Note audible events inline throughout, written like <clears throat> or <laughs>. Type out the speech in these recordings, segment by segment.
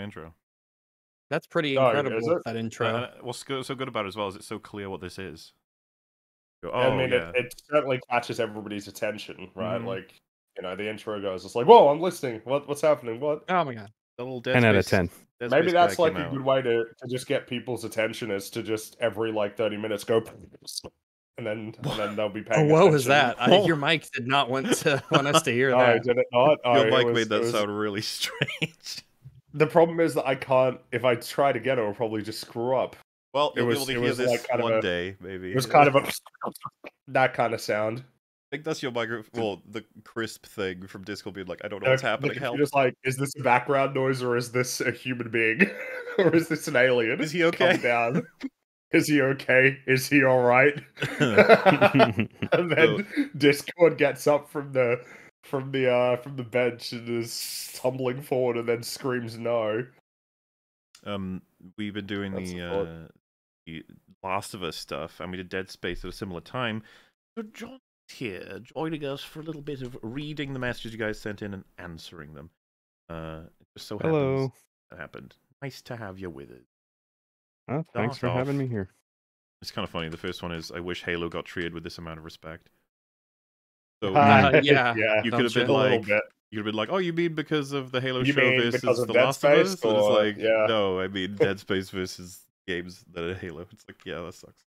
Intro. That's pretty Oh, incredible. it? That intro. Uh, what's go- so good about it as well is it's so clear what this is. Go, Oh, I mean, yeah. it, it certainly catches everybody's attention, right? Mhm. Like, you know, the intro goes, it's like, whoa, I'm listening. What, what's happening? What? oh my god. The little Dead 10 out of 10. Dead Maybe Space that's like a out. good way to, to just get people's attention is to just every like 30 minutes go, and then and then they'll be Oh, paying. what was that? I, your mic did not want to <laughs> want us to hear Oh, that. did it not? Oh, Your mic was- made that was- sound really <laughs> strange. The problem is that I can't. If I try to get it, I'll probably just screw up. Well, It was- be it able to hear was this like kind of one a- day, maybe. It was kind of a <laughs> that kind of sound. I think that's your microphone. Well, the crisp thing from Discord being like, I don't know what's the happening. Help. Just like, is this background noise or is this a human being or is this an alien? Is he okay? Calm down. Is he okay? Is he all right? <laughs> <laughs> and then Discord gets up from the from the uh from the bench and is tumbling forward and then screams no. Um, we've been doing That's the, the uh, the Last of Us stuff, and we did Dead Space at a similar time. So John's here, joining us for a little bit of reading the messages you guys sent in and answering them. Uh, it just so happens Hello. that happened. Nice to have you with us. Oh, thanks for Start having me here. It's kind of funny. The first one is, I wish Halo got treated with this amount of respect. So <laughs> Uh, yeah. yeah. you could have been a like, you could have been like, oh, you mean because of the Halo You show mean versus The Dead Last of Us? Space, And it's like, yeah. no, I mean <laughs> Dead Space versus games that are Halo. It's like, yeah, that sucks.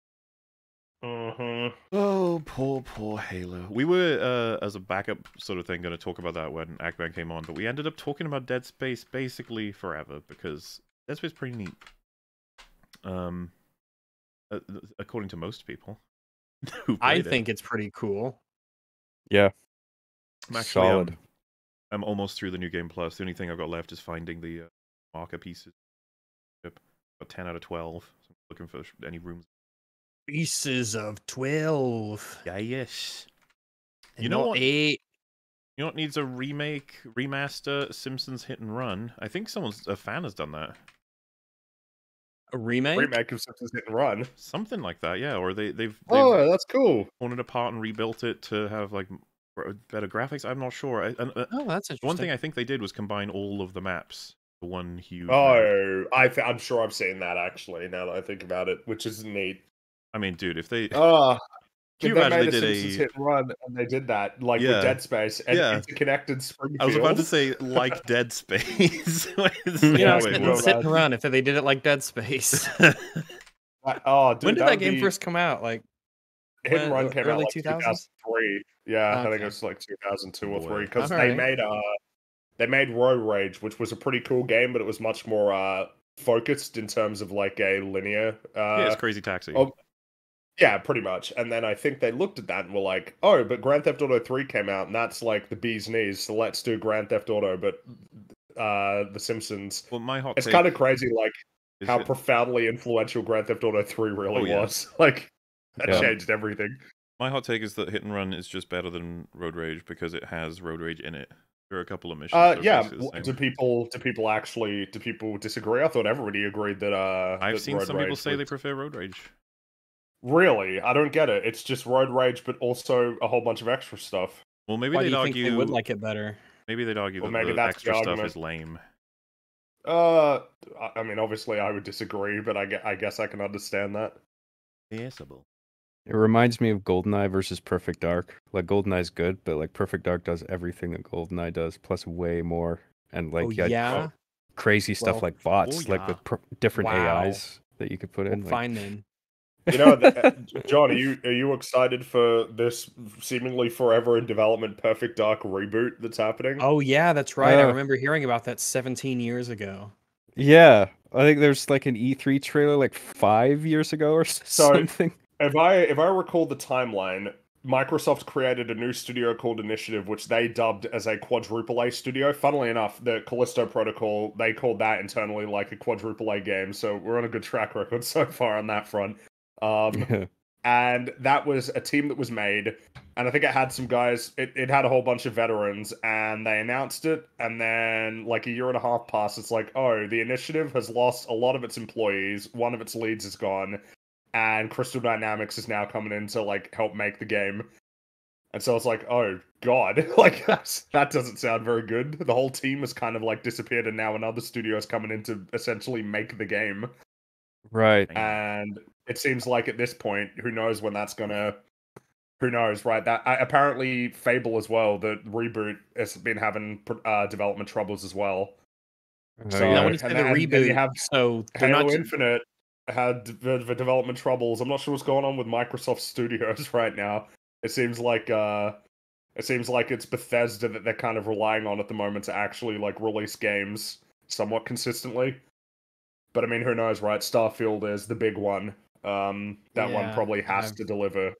hmm Oh, poor, poor Halo. We were, uh, as a backup sort of thing, going to talk about that when Ackman came on, but we ended up talking about Dead Space basically forever because Dead Space is pretty neat. Um, uh, according to most people. <laughs> who I played it. think it's pretty cool. Yeah. I'm actually, Solid. um, I'm almost through the new game plus. The only thing I've got left is finding the uh, marker pieces. Yep. Got 10 out of 12. So I'm looking for any rooms. Pieces of twelve. Yeah, yes. You know what? Eight. You know what needs a remake, remaster, Simpsons Hit and Run? I think someone's a fan has done that. A remake. Remake of Simpsons Hit and Run. Something like that, yeah. Or they they've, they've Oh, that's cool. torn it apart and rebuilt it to have like better graphics. I'm not sure. I, and, uh, Oh, that's interesting. one thing I think they did was combine all of the maps to one huge. map. Oh, I th- I'm sure I've seen that actually. Now that I think about it, which is neat. I mean, dude, if they Oh, Can you they imagine made they a did Simpsons a- hit and run, and they did that like Yeah. with Dead Space and Yeah. interconnected Springfield. I was about to say like <laughs> Dead Space. <laughs> It's you Yeah, sit, wait, and sit uh, and run if they did it like Dead Space. <laughs> Uh, oh, dude, when did that that game be- first come out? Like, Hit and Run came out early like 2000s? 2003. Yeah, I think it was like 2002 or Boy. three because they Alright. made uh they made Road Rage, which was a pretty cool game, but it was much more uh focused in terms of like a linear. Uh, yeah, it's Crazy Taxi. oh, Yeah, pretty much. And then I think they looked at that and were like, "Oh, but Grand Theft Auto 3 came out, and that's like the bee's knees. So let's do Grand Theft Auto, but uh, The Simpsons." well, my hot It's take kind of crazy, like is how that- profoundly influential Grand Theft Auto 3 really Oh, yeah. was. <laughs> Like that Yeah. changed everything. my hot take is that Hit and Run is just better than Road Rage because it has Road Rage in it. There are a couple of missions. Uh, yeah. basically the w- same. Do people do people actually do people disagree? I thought everybody agreed that. Uh, I've that seen Road some people Rage say they prefer Road Rage. Really, I don't get it. It's just Road Rage, but also a whole bunch of extra stuff. Well, maybe why they'd you think argue. they would like it better? Maybe they'd argue Well, that maybe the that's the extra stuff argument. is lame. Uh, I- I mean, obviously, I would disagree, but I, gue- I guess I can understand that. Passable. It reminds me of GoldenEye versus Perfect Dark. Like GoldenEye's good, but like Perfect Dark does everything that GoldenEye does, plus way more. And like oh yeah, yeah. crazy stuff Well, like bots, oh, like yeah. with pr- different Wow. AIs that you could put Well, in. like- fine then. You know, th- uh, John, are you are you excited for this seemingly forever in development Perfect Dark reboot that's happening? Oh yeah, that's right. I Uh, remember hearing about that 17 years ago. Yeah, I think there's like an E3 trailer like five years ago or s- So- something. If I if I recall the timeline, Microsoft created a new studio called Initiative, which they dubbed as a quadruple A studio. Funnily enough, the Callisto Protocol they called that internally like a quadruple A game. So we're on a good track record <laughs> so far on that front. Um, <laughs> and that was a team that was made and i think it had some guys it, it had a whole bunch of veterans and they announced it and then like a year and a half passed it's like oh the initiative has lost a lot of its employees one of its leads is gone and crystal dynamics is now coming in to like help make the game And so it's like, oh god, <laughs> like that's, that doesn't sound very good. The whole team has kind of like disappeared, and now another studio is coming in to essentially make the game. Right. And it seems like at this point, who knows when that's gonna. Who knows, right? That uh, apparently Fable as well. The reboot has been having uh, development troubles as well. Oh, So- now yeah. when you say and the then- and then you have so they're Halo not Infinite had the, the development troubles. I'm not sure what's going on with Microsoft <laughs> Studios right now. It seems like uh, it seems like it's Bethesda that they're kind of relying on at the moment to actually like release games somewhat consistently. But I mean, who knows, right? Starfield is the big one. Um, that one probably has I've- to deliver.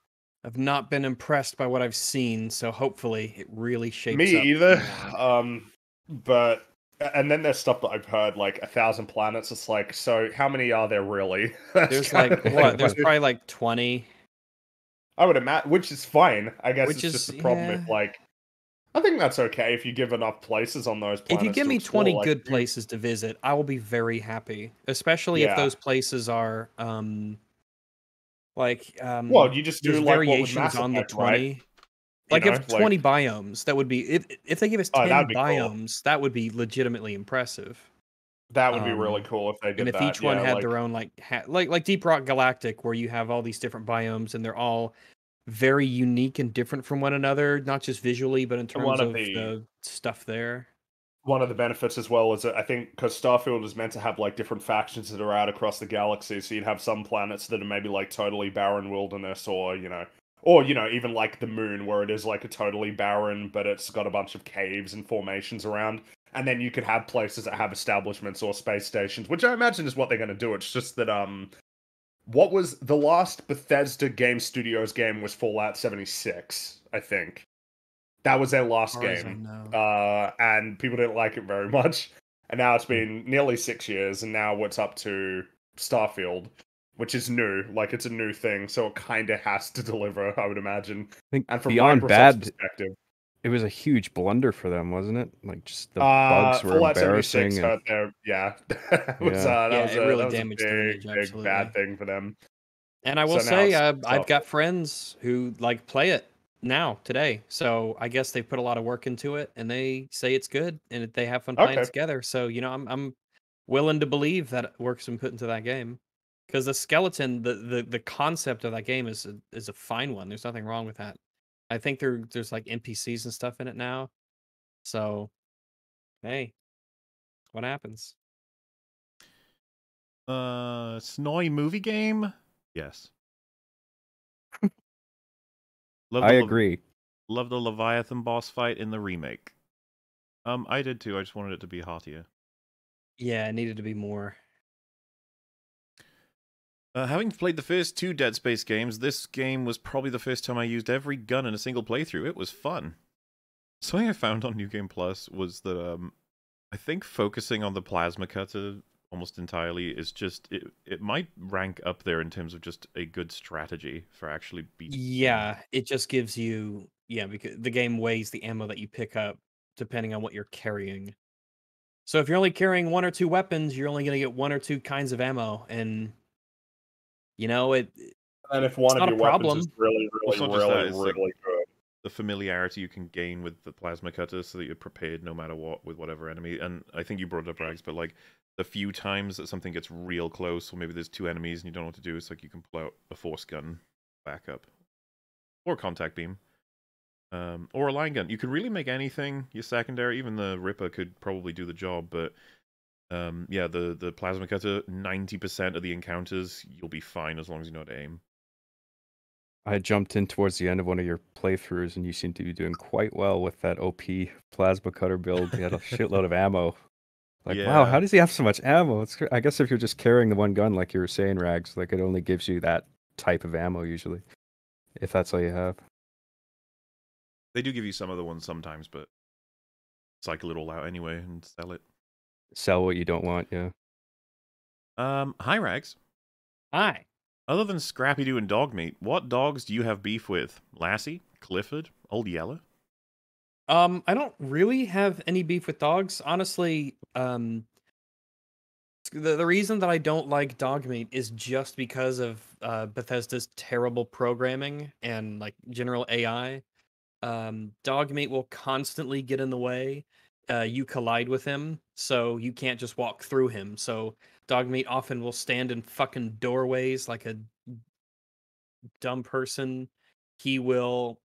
I've not been impressed by what I've seen, so hopefully it really shapes Me either. <laughs> Um, but and then there's stuff that I've heard like a thousand planets. It's like, so how many are there really? <laughs> There's like <laughs> what? There's probably like twenty. I would imagine, which is fine. I guess Which it's just is- the problem yeah. like. I think that's okay if you give enough places on those. If you give me explore, 20 like, good places to visit, I will be very happy. Especially if those places are um like um Well, you just do like variations on the Effect, right? 20. Like know, if like- 20 biomes, that would be if if they give us Oh, 10 that'd cool. biomes, that would be legitimately impressive. That would be really um, cool if they did And if that. each one yeah, had like, their own like ha- like like Deep Rock Galactic where you have all these different biomes and they're all very unique and different from one another, not just visually but in terms one of of the- the stuff there. One of the benefits as well is that I think because Starfield is meant to have like different factions that are out across the galaxy, so you'd have some planets that are maybe like totally barren wilderness, or you know, or you know, even like the moon where it is like a totally barren, but it's got a bunch of caves and formations around. And then you could have places that have establishments or space stations, which I imagine is what they're going to do. It's just that um, what was the last Bethesda Game Studios game was Fallout seventy six, I think. That was their last As far as I game know. uh, and people didn't like it very <laughs> much. And now it's been nearly six years, and now what's up to Starfield, which is new. Like it's a new thing, so it kind of has to <laughs> deliver, I would imagine. I think And from beyond Microsoft's bad, perspective, it was a huge blunder for them, wasn't it? Like just the uh, bugs were Fallout embarrassing. and- hurt their yeah. <laughs> that was, Yeah. Uh, that Yeah, was it a, really that was a damaged the big, image, big bad thing for them. And I will So say, it's uh, I've got friends who like play it now today. So I guess they've put a lot of work into it, and they say it's good, and they have fun playing Okay. together. So you know, I'm I'm willing to believe that work's been put into that game because the skeleton, the, the the concept of that game is a, is a fine one. There's nothing wrong with that. I think there there's like NPCs and stuff in it now. So, hey, what happens? Uh, Snowy movie game? Yes. Love I the Lev- agree. love the Leviathan boss fight in the remake. Um, I did too. I just wanted it to be heartier. Yeah, it needed to be more. Uh, having played the first two Dead Space games, this game was probably the first time I used every gun in a single playthrough. It was fun. Something I found on New Game Plus was that um, I think focusing on the plasma cutter almost entirely is just it. It might rank up there in terms of just a good strategy for actually beating. Yeah, it just gives you yeah, because the game weighs the ammo that you pick up depending on what you're carrying. So if you're only carrying one or two weapons, you're only going to get one or two kinds of ammo and you know, it And if one of a your weapons is really, Well, really, it's not just really, like- really good, the familiarity you can gain with the plasma cutter so that you're prepared no matter what with whatever enemy. And I think you brought it up, Rags, but like the few times that something gets real close, or maybe there's two enemies and you don't know what to do, it's like you can pull out a force gun backup or a contact beam. Um, or a line gun. You could really make anything your secondary. Even the Ripper could probably do the job, but um, yeah, the the plasma cutter, ninety percent of the encounters, you'll be fine as long as you know how to aim. I jumped in towards the end of one of your playthroughs, and you seem to be doing quite well with that OP plasma cutter build. You had a <laughs> shitload of ammo. Like, wow, how does he have so much ammo? It's, I guess if you're just carrying the one gun, like you were saying, Rags, like it only gives you that type of ammo usually, if that's all you have. They do give you some other ones sometimes, but cycle it all out anyway and sell it. Sell what you don't want, yeah. Um, hi Rags. hi. Other than Scrappy Doo and dog meat, what dogs do you have beef with? Lassie, Clifford, Old Yeller? Um, I don't really have any beef with dogs, honestly. Um, the the reason that I don't like dog meat is just because of uh, Bethesda's terrible programming and like general AI. Um, dog meat will constantly get in the way. Uh, you collide with him, so you can't just walk through him. So dog meat often will stand in fucking doorways like a dumb person. He will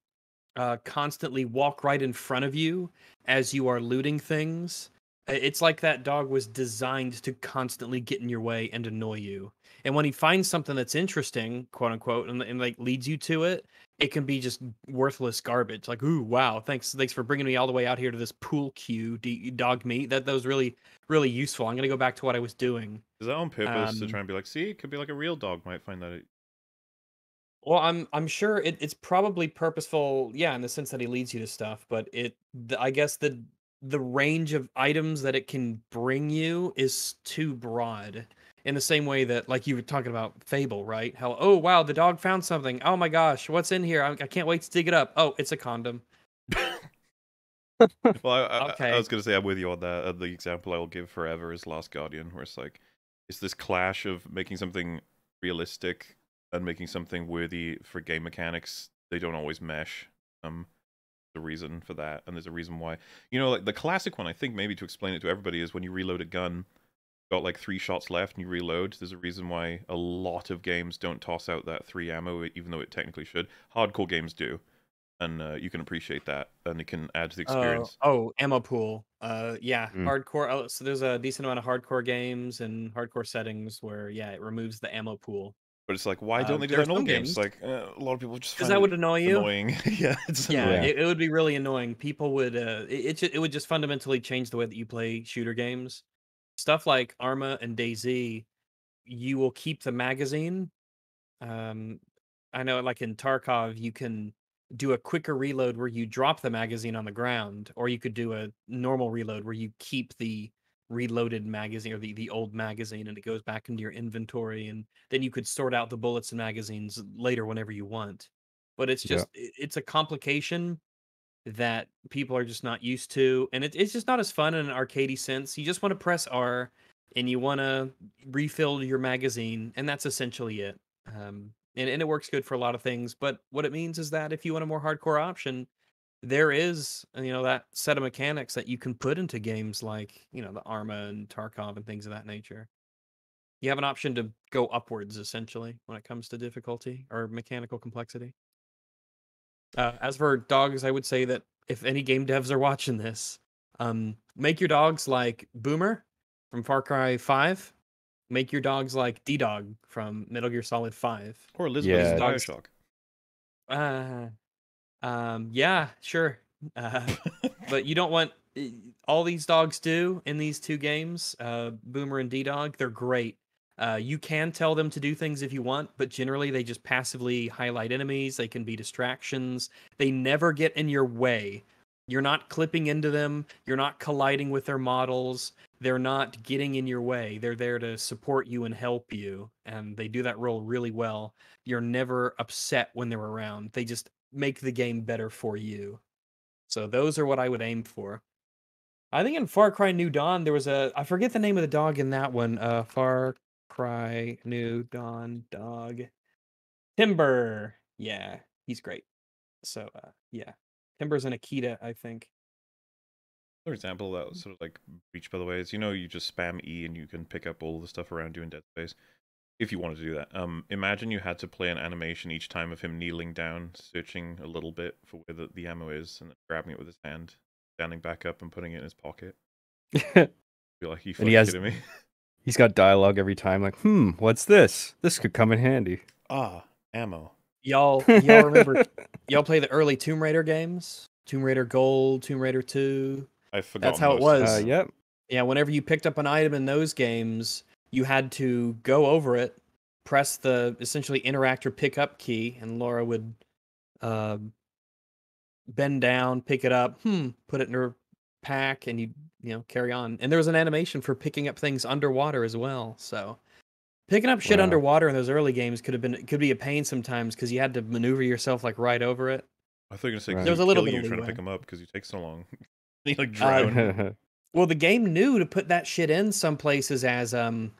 uh, constantly walk right in front of you as you are looting things. It's like that dog was designed to constantly get in your way and annoy you. And when he finds something that's interesting, quote unquote, and, and like leads you to it, it can be just worthless garbage. Like, ooh, wow, thanks, thanks for bringing me all the way out here to this pool cue, d- dog meat. That that was really, really useful. I'm gonna go back to what I was doing. Is that on purpose to Um, try and be like, see, it could be like a real dog might find that. Well, I'm I'm sure it, it's probably purposeful, yeah, in the sense that he leads you to stuff. But it, the, I guess the the range of items that it can bring you is too broad. In the same way that, like you were talking about Fable, right? How oh wow, the dog found something. Oh my gosh, what's in here? I, I can't wait to dig it up. Oh, it's a condom. <laughs> Well, I, I, Okay. I was gonna say I'm with you on that. Uh, the example I will give forever is Last Guardian, where it's like it's this clash of making something realistic and making something worthy for game mechanics. They don't always mesh. Um, the reason for that, and there's a reason why. You know, like the classic one, I think maybe to explain it to everybody is when you reload a gun, got like three shots left and you reload. There's a reason why a lot of games don't toss out that three ammo, even though it technically should. Hardcore games do, and uh, you can appreciate that, and it can add to the experience. Oh, oh, ammo pool. Uh, yeah, Mm. hardcore. Oh, so there's a decent amount of hardcore games and hardcore settings where yeah, it removes the ammo pool But it's like, why Uh, don't they do there that in all games? games- Like, uh, a lot of people just because that would annoy you. annoying. <laughs> yeah, it's Yeah, annoying. It, it would be really annoying. People would uh it it, it would just fundamentally change the way that you play shooter games. Stuff like Arma and DayZ, you will keep the magazine. Um I know like in Tarkov you can do a quicker reload where you drop the magazine on the ground or you could do a normal reload where you keep the reloaded magazine or the, the old magazine and it goes back into your inventory and then you could sort out the bullets and magazines later whenever you want. But it's just it- it's a complication that people are just not used to and it, it's just not as fun in an arcadey sense. You just want to press r and you want to refill your magazine and that's essentially it. Um, and, and it works good for a lot of things but what it means is that if you want a more hardcore option there is uh, you know that set of mechanics that you can put into games like you know the arma and tarkov and things of that nature you have an option to go upwards essentially when it comes to difficulty or mechanical complexity uh, as for dogs, I would say that if any game devs are watching this, um, make your dogs like Boomer from Far Cry 5. Make your dogs like D Dog from Metal Gear Solid 5. Or Elizabeth Yeah. in Dogs- Bioshock. Uh, um, yeah, sure. Uh, <laughs> but you don't want eh, all these dogs do in these two games, uh, Boomer and D Dog. They're great. Uh, you can tell them to do things if you want, but generally they just passively highlight enemies. They can be distractions. They never get in your way. You're not clipping into them. You're not colliding with their models. They're not getting in your way. They're there to support you and help you. And they do that role really well. You're never upset when they're around. They just make the game better for you. So those are what I would aim for. I think in Far Cry New Dawn there was a I forget the name of the dog in that one. Uh Far Cry New Dawn dog. Timber. Yeah, he's great. So uh yeah. Timber's an Akita, I think. For example, that was sort of like Breach, by the way, is you know you just spam E and you can pick up all the stuff around you in Dead Space. If you wanted to do that, um, imagine you had to play an animation each time of him kneeling down, searching a little bit for where the, the ammo is, and then grabbing it with his hand, standing back up and putting it in his pocket. <laughs> Be like, you And fucking he has- kidding me? <laughs> He's got dialogue every time, like, hmm, what's this? This could come in handy. ah, ammo. Y'all y'all remember <laughs> y'all play the early Tomb Raider games? Tomb Raider Gold, Tomb Raider 2. I forgot. That's how it most of was. Uh, yep. Yeah, whenever you picked up an item in those games, you had to go over it, press the essentially interactor pickup key, and Lara would uh, bend down, pick it up, hmm, put it in her pack, and you you know carry on. And there was an animation for picking up things underwater as well. So picking up shit Wow. underwater in those early games could have been could be a pain sometimes because you had to maneuver yourself like right over it. I thought you were gonna say 'cause Right. There was a little bit you of trying to pick them up because you take so long. <laughs> you like Uh, drown. <laughs> Well, the game knew to put that shit in some places as um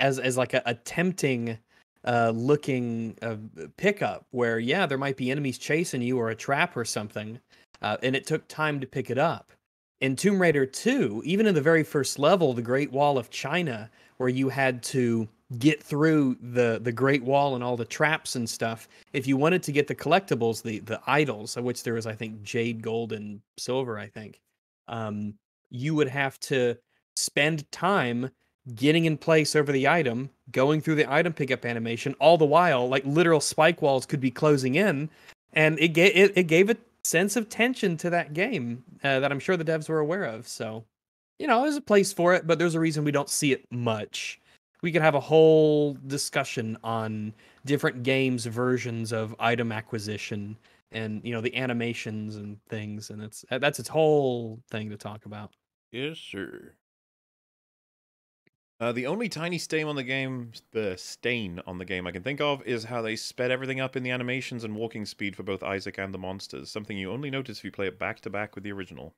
as as like a, a tempting uh, looking uh, pickup where yeah there might be enemies chasing you or a trap or something uh, and it took time to pick it up. In tomb raider 2 even in the very first level the great wall of china where you had to get through the the great wall and all the traps and stuff if you wanted to get the collectibles the the idols of which there was i think jade gold and silver i think um, you would have to spend time getting in place over the item, going through the item pickup animation, all the while like literal spike walls could be closing in, and it gave it, it gave a sense of tension to that game uh, that I'm sure the devs were aware of. So, you know, there's a place for it, but there's a reason we don't see it much. We could have a whole discussion on different games versions of item acquisition and you know the animations and things and it's that's its whole thing to talk about Yes, sir. Uh, the only tiny stain on the game, the stain on the game I can think of, is how they sped everything up in the animations and walking speed for both Isaac and the monsters. Something you only notice if you play it back to back with the original.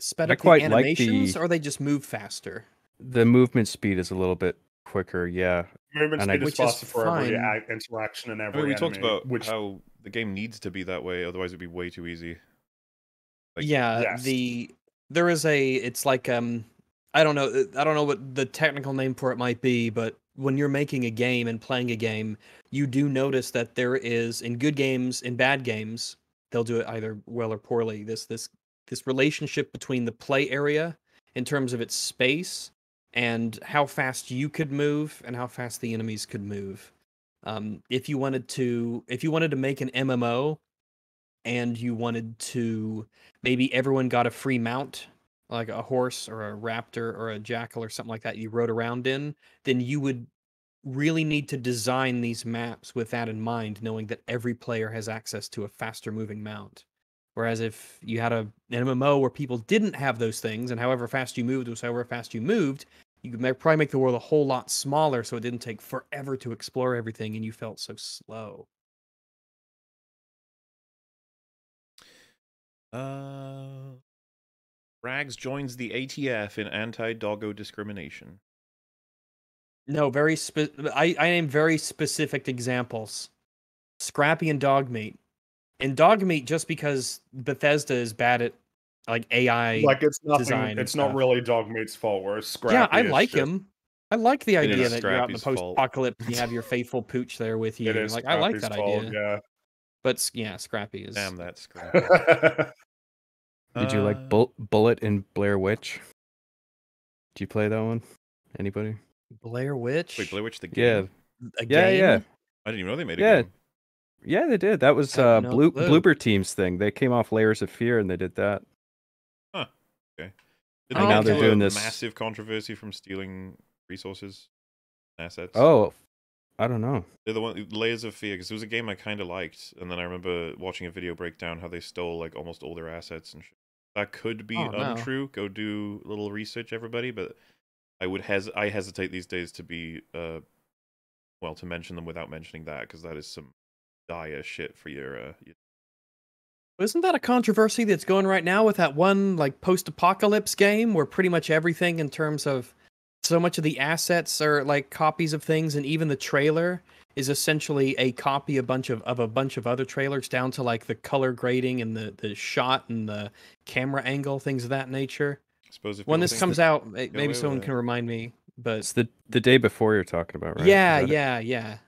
sped I up the quite like animations the- or they just move faster The movement speed is a little bit quicker, yeah. Movement And I- speed is Which is faster for every fine. a- interaction and I every mean, we talked about which how the game needs to be that way, otherwise it'd be way too easy. Like- yeah Yes. the there is a it's like um i don't know i don't know what the technical name for it might be but when you're making a game and playing a game you do notice that there is in good games in bad games they'll do it either well or poorly. This this this relationship between the play area in terms of its space and how fast you could move and how fast the enemies could move. Um, if you wanted to if you wanted to make an mmo and you wanted to maybe everyone got a free mount like a horse or a raptor or a jackal or something like that you rode around in then you would really need to design these maps with that in mind knowing that every player has access to a faster moving mount. Whereas if you had a, an mmo where people didn't have those things and however fast you moved was however fast you moved you could probably make the world a whole lot smaller so it didn't take forever to explore everything and you felt so slow. Uh, Rags joins the ATF in anti-doggo discrimination. No, very spe- I I name very specific examples. Scrappy and dog meat. And dog meat just because Bethesda is bad at like AI. like it's nothing. design and It's not stuff. really Dogmeat's fault. Whereas Scrappy yeah, I like just- him. I like the idea is that you're out in the post-apocalypse. and You have your <laughs> faithful pooch there with you. It is like I like that fault, idea. Yeah. But yeah, Scrappy is. Damn that <laughs> scrappy. <laughs> Did you Uh, like Bull- Bullet in Blair Witch? Did you play that one? Anybody? Blair Witch. Wait, Blair Witch the Yeah. game? A Yeah, game? yeah. I didn't even know they made a Yeah. game. Yeah, they did. That was I uh have no Blue clue. Bloober Team's thing. They came off Layers of Fear and they did that. Didn't And they now get they're doing this- massive controversy from stealing resources, assets. Oh, I don't know. They're the one Layers of Fear because it was a game I kind of liked, and then I remember watching a video breakdown how they stole like almost all their assets and shit. That could be Oh, no. untrue. Go do a little research, everybody. But I would hes I hesitate these days to be uh, well, to mention them without mentioning that because that is some dire shit for your uh. Your... Isn't that a controversy that's going right now with that one like post-apocalypse game where pretty much everything in terms of so much of the assets are like copies of things and even the trailer is essentially a copy a bunch of, of a bunch of other trailers down to like the color grading and the, the shot and the camera angle things of that nature I suppose if when this comes out maybe someone can remind me but It's the the day before you're talking about, right? Is yeah it? yeah yeah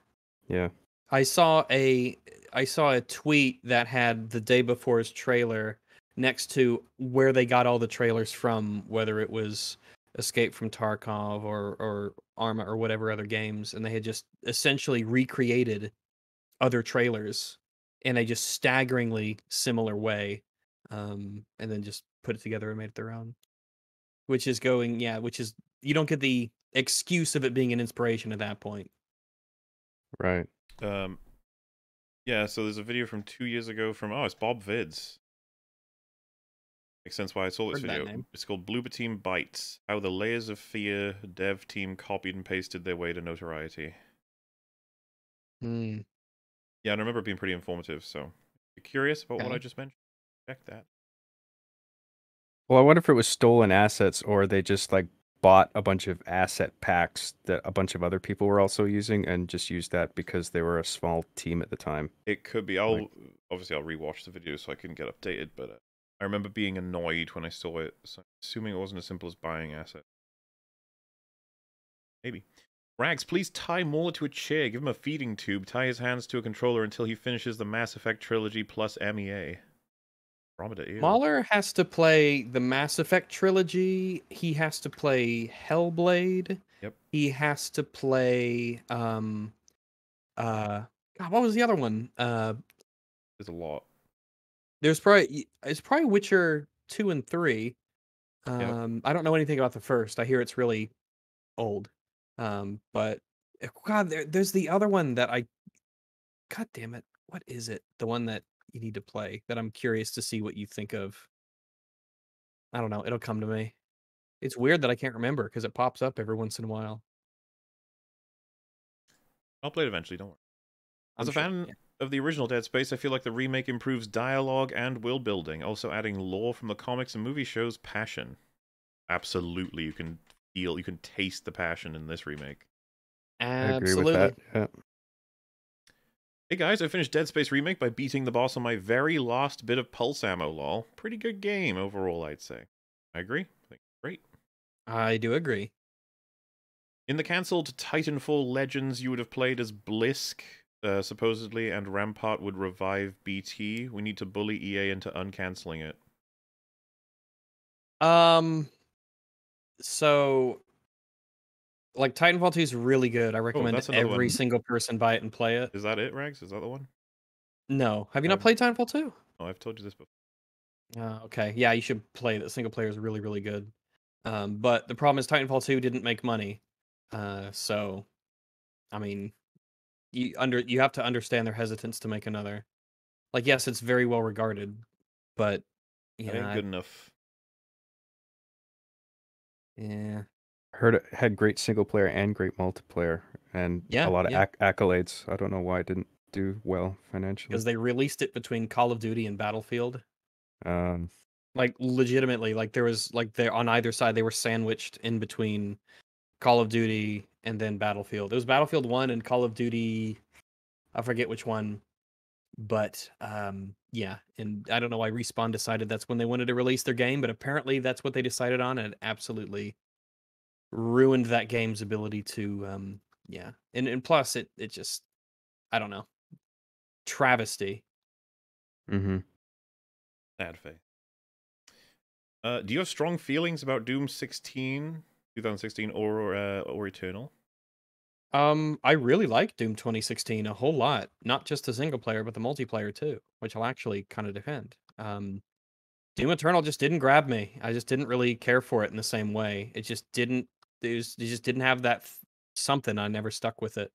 Yeah. I saw a I saw a tweet that had the day before's trailer next to where they got all the trailers from, whether it was Escape from Tarkov or or Arma or whatever other games, and they had just essentially recreated other trailers in a just staggeringly similar way, um, and then just put it together and made it their own. Which is going, yeah, which is you don't get the excuse of it being an inspiration at that point. Right. Um, yeah, so there's a video from two years ago from oh, it's Bob Vids. Makes sense why I saw this Heard video. It's called Bloober Team Bites: How the Layers of Fear dev team copied and pasted their way to notoriety. Hmm. Yeah, and I remember it being pretty informative. So, if you're curious about what I just mentioned, check that. Well, I wonder if it was stolen assets or they just like bought a bunch of asset packs that a bunch of other people were also using and just used that because they were a small team at the time. It could be. I'll Like- obviously I'll rewatch the video so I can get updated. But uh, I remember being annoyed when I saw it. So assuming it wasn't as simple as buying assets. Maybe. Rags, please tie Mauler to a chair. Give him a feeding tube. Tie his hands to a controller until he finishes the Mass Effect trilogy plus MEA. MauLer has to play the Mass Effect trilogy. He has to play Hellblade. Yep. He has to play um uh God, what was the other one? Uh There's a lot. There's probably it's probably Witcher 2 and 3. Um I don't know anything about the first. I hear it's really old. Um but eh, god there, there's the other one that I God damn it. What is it? The one that you need to play that I'm curious to see what you think of. I don't know. It'll come to me. It's weird that I can't remember because it pops up every once in a while. I'll play it eventually. Don't worry. As I'm a sure- fan yeah. Of the original Dead Space, I feel like the remake improves dialogue and world building, also adding lore from the comics and movie shows passion. Absolutely, you can feel, you can taste the passion in this remake. I agree Absolutely. with that. Yeah. Hey guys, I finished Dead Space Remake by beating the boss on my very last bit of pulse ammo, lol. Pretty good game overall, I'd say. I agree. I think great. I do agree. In the cancelled Titanfall Legends, you would have played as Blisk, uh, supposedly, and Rampart would revive BT. We need to bully EA into uncancelling it. Um so like Titanfall 2 is really good. I recommend Oh, every one. single person buy it and play it. Is that it, Rags? Is that the one? No. Have you not played Titanfall 2? Oh, I've told you this before. Uh, okay. Yeah, you should play that. Single player is really, really good. Um, but the problem is Titanfall 2 didn't make money. Uh, so I mean you under you have to understand their hesitance to make another. Like yes, it's very well regarded, but you That know, ain't I- good enough. yeah. Heard it had great single player and great multiplayer and Yeah, a lot of yeah. acc- accolades. I don't know why it didn't do well financially. Because they released it between Call of Duty and Battlefield. Um, like legitimately like there was like they on either side they were sandwiched in between call of duty and then battlefield. It was battlefield 1 and call of duty i forget which one but um yeah and i don't know why respawn decided that's when they wanted to release their game but apparently that's what they decided on and it absolutely ruined that game's ability to um yeah and and plus it it just i don't know travesty. Hmm Sad face. Uh, do you have strong feelings about Doom 16, 2016, or uh, or Eternal? Um, I really like Doom 2016 a whole lot. Not just the single player, but the multiplayer too, which I'll actually kind of defend. Um, Doom Eternal just didn't grab me. I just didn't really care for it in the same way. It just didn't. It, was, it just didn't have that f- something. I never stuck with it.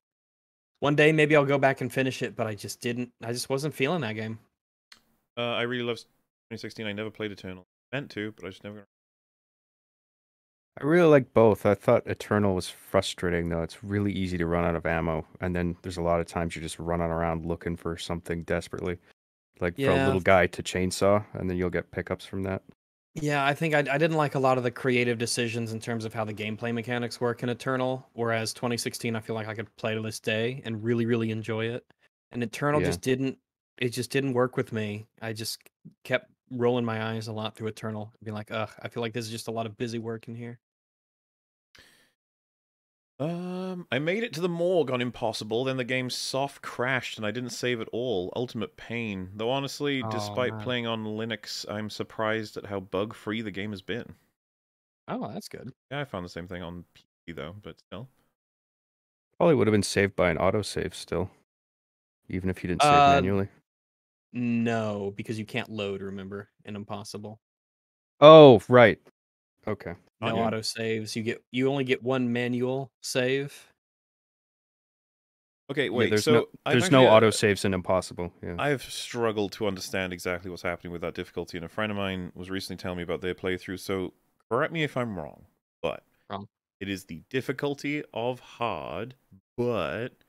One day maybe I'll go back and finish it, but I just didn't. I just wasn't feeling that game. Uh, I really love 2016. I never played Eternal. Meant to, but I just never. I really like both. I thought Eternal was frustrating though. It's really easy to run out of ammo, and then there's a lot of times you're just running around looking for something desperately, like for a Yeah. little guy to chainsaw, and then you'll get pickups from that. Yeah, I think I, I didn't like a lot of the creative decisions in terms of how the gameplay mechanics work in Eternal. Whereas 2016, I feel like I could play to this day and really, really enjoy it. And Eternal Yeah. just didn't. It just didn't work with me. I just kept rolling my eyes a lot through Eternal, being like, "Ugh, I feel like this is just a lot of busy work in here." Um, I made it to the morgue on Impossible, then the game soft crashed and I didn't save at all. Ultimate pain. Though honestly, Oh, despite man. playing on Linux, I'm surprised at how bug free the game has been. Oh, that's good. Yeah, I found the same thing on PC though, but still. Probably would have been saved by an autosave still, even if you didn't save Uh, manually. No, because you can't load. Remember, in Impossible, Oh, right. Okay. Oh, no yeah. auto saves. You get you only get one manual save. Okay, Yeah, wait. there's so no there's no actually, uh, auto saves in Impossible. Yeah. I've struggled to understand exactly what's happening with that difficulty, and a friend of mine was recently telling me about their playthrough. So correct me if I'm wrong, but Wrong. it is the difficulty of hard, but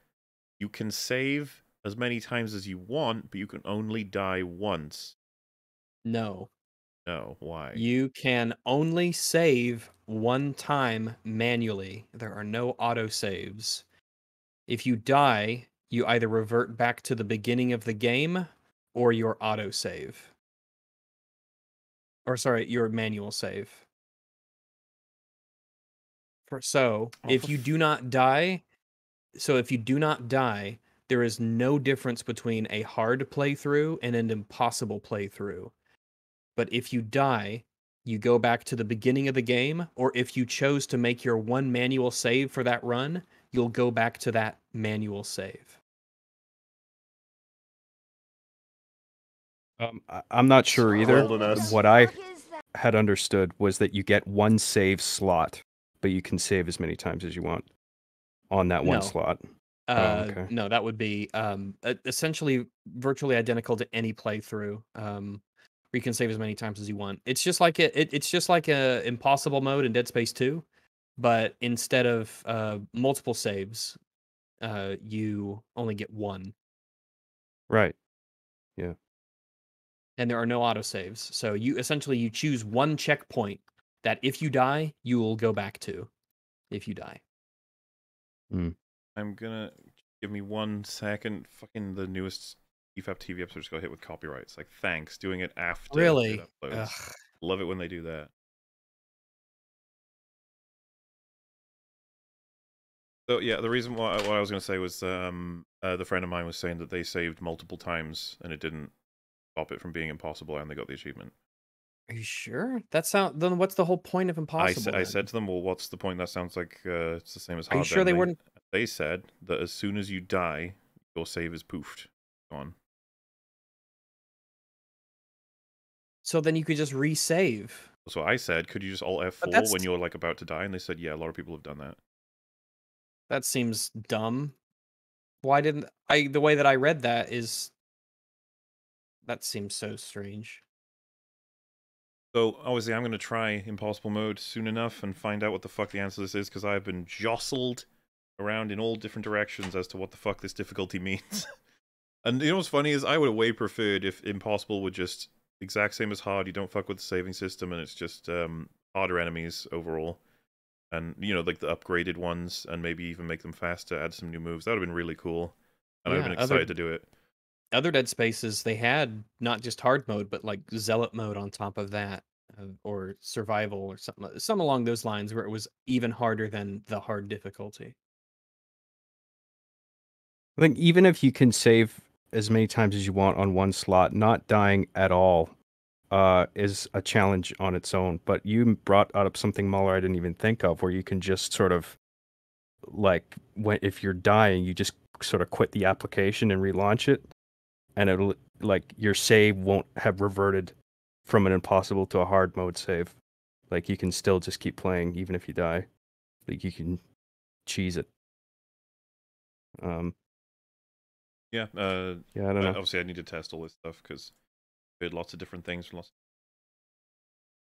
you can save as many times as you want, but you can only die once. No, No, why? You can only save one time manually. There are no auto saves. If you die, you either revert back to the beginning of the game or your auto save. Or sorry, your manual save. For so, Oh, if you do not die, so if you do not die, there is no difference between a hard playthrough and an impossible playthrough. But if you die, you go back to the beginning of the game, or if you chose to make your one manual save for that run, you'll go back to that manual save. Um, I, I'm not sure either. What I had understood was that you get one save slot, but you can save as many times as you want on that one No. slot. Oh, Uh, okay. No, that would be um, essentially virtually identical to any playthrough. Um, where you can save as many times as you want. It's just like it, it it's just like a impossible mode in Dead Space 2, but instead of uh, multiple saves, uh, you only get one, Right. Yeah. And there are no auto saves. So you essentially you choose one checkpoint that if you die, you will go back to. If you die, I'm gonna give me one second. Fucking the newest EFAP TV episode just got hit with copyrights. Like, thanks. Doing it after really, it. Love it when they do that. So yeah, the reason why what I was going to say was um, uh, the friend of mine was saying that they saved multiple times and it didn't stop it from being impossible, and they got the achievement. are you sure? That sound then? What's the whole point of I, impossible? sa- I said to them, "Well, what's the point? That sounds like uh, it's the same as Are you sure then." they weren't- They said that as soon as you die, your save is poofed, gone. So then you could just resave. So I said, "Could you just Alt F4 when you're like about to die?" And they said, "Yeah, a lot of people have done that." That seems dumb. Why didn't I? The way that I read that is. That seems so strange. So obviously, I'm going to try impossible mode soon enough and find out what the fuck the answer to this is because I've been jostled around in all different directions as to what the fuck this difficulty <laughs> means. and you know what's funny is I would have way preferred if impossible would just exact same as hard. You don't fuck with the saving system, and it's just um, harder enemies overall. And you know, like the upgraded ones, and maybe even make them faster, add some new moves. That would have been really cool, and I've Yeah, been other- excited to do it. Other Dead Spaces, they had not just hard mode, but like zealot mode on top of that, uh, or survival or something, some along those lines, where it was even harder than the hard difficulty. I think even if you can save as many times as you want on one slot, not dying at all uh, is a challenge on its own. But you brought up something, MauLer, I didn't even think of, where you can just sort of like when if you're dying, you just sort of quit the application and relaunch it, and it'll like your save won't have reverted from an impossible to a hard mode save. Like you can still just keep playing even if you die. Like you can cheese it. Um, Yeah, uh, yeah, I don't know. obviously, I need to test all this stuff because I heard lots of different things from lots.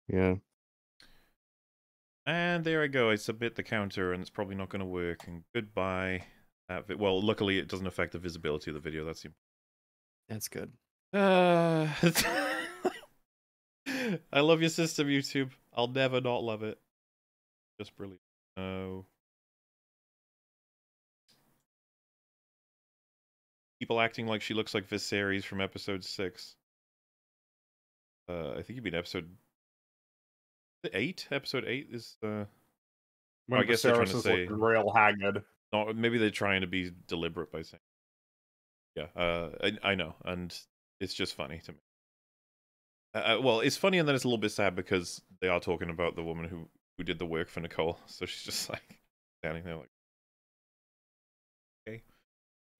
Yeah. And there I go. I submit the counter, and it's probably not going to work. And goodbye. That well, luckily, it doesn't affect the visibility of the video. That's the. That's good. Uh, <laughs> I love your system, YouTube. I'll never not love it. Just brilliant. No. People acting like she looks like Viserys from episode six. Uh, I think you mean episode eight. Episode eight is uh When I guess they're trying Viserys to is say- real haggard. No, Maybe they're trying to be deliberate by saying. Yeah, uh, I, I know, and it's just funny to me. Uh, uh, well, it's funny and then it's a little bit sad because they are talking about the woman who who did the work for Nicole, <laughs> so she's just like standing there like.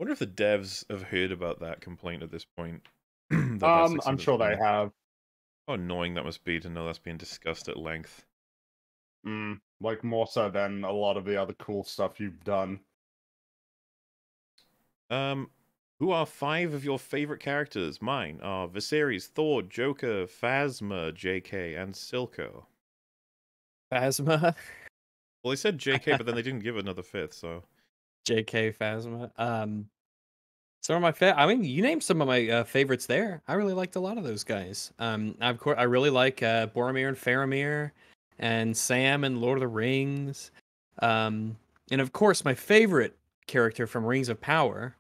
Okay. Wonder if the devs have heard about that complaint at this point. <clears throat> Um, I'm sure they have. How annoying that must be to know that's being discussed at length. Mm, like more so than a lot of the other cool stuff you've done. Um, who are five of your favorite characters? Mine are Viserys, Thor, Joker, Phasma, JK, and Silco. Phasma, <laughs> Well, they said JK, but then they didn't give another fifth, so. J.K. Phasma. Um, some of my fa- I mean, you named some of my uh, favorites there. I really liked a lot of those guys. Um, of course, I really like uh, Boromir and Faramir and Sam and Lord of the Rings. Um, and of course, my favorite character from Rings of Power,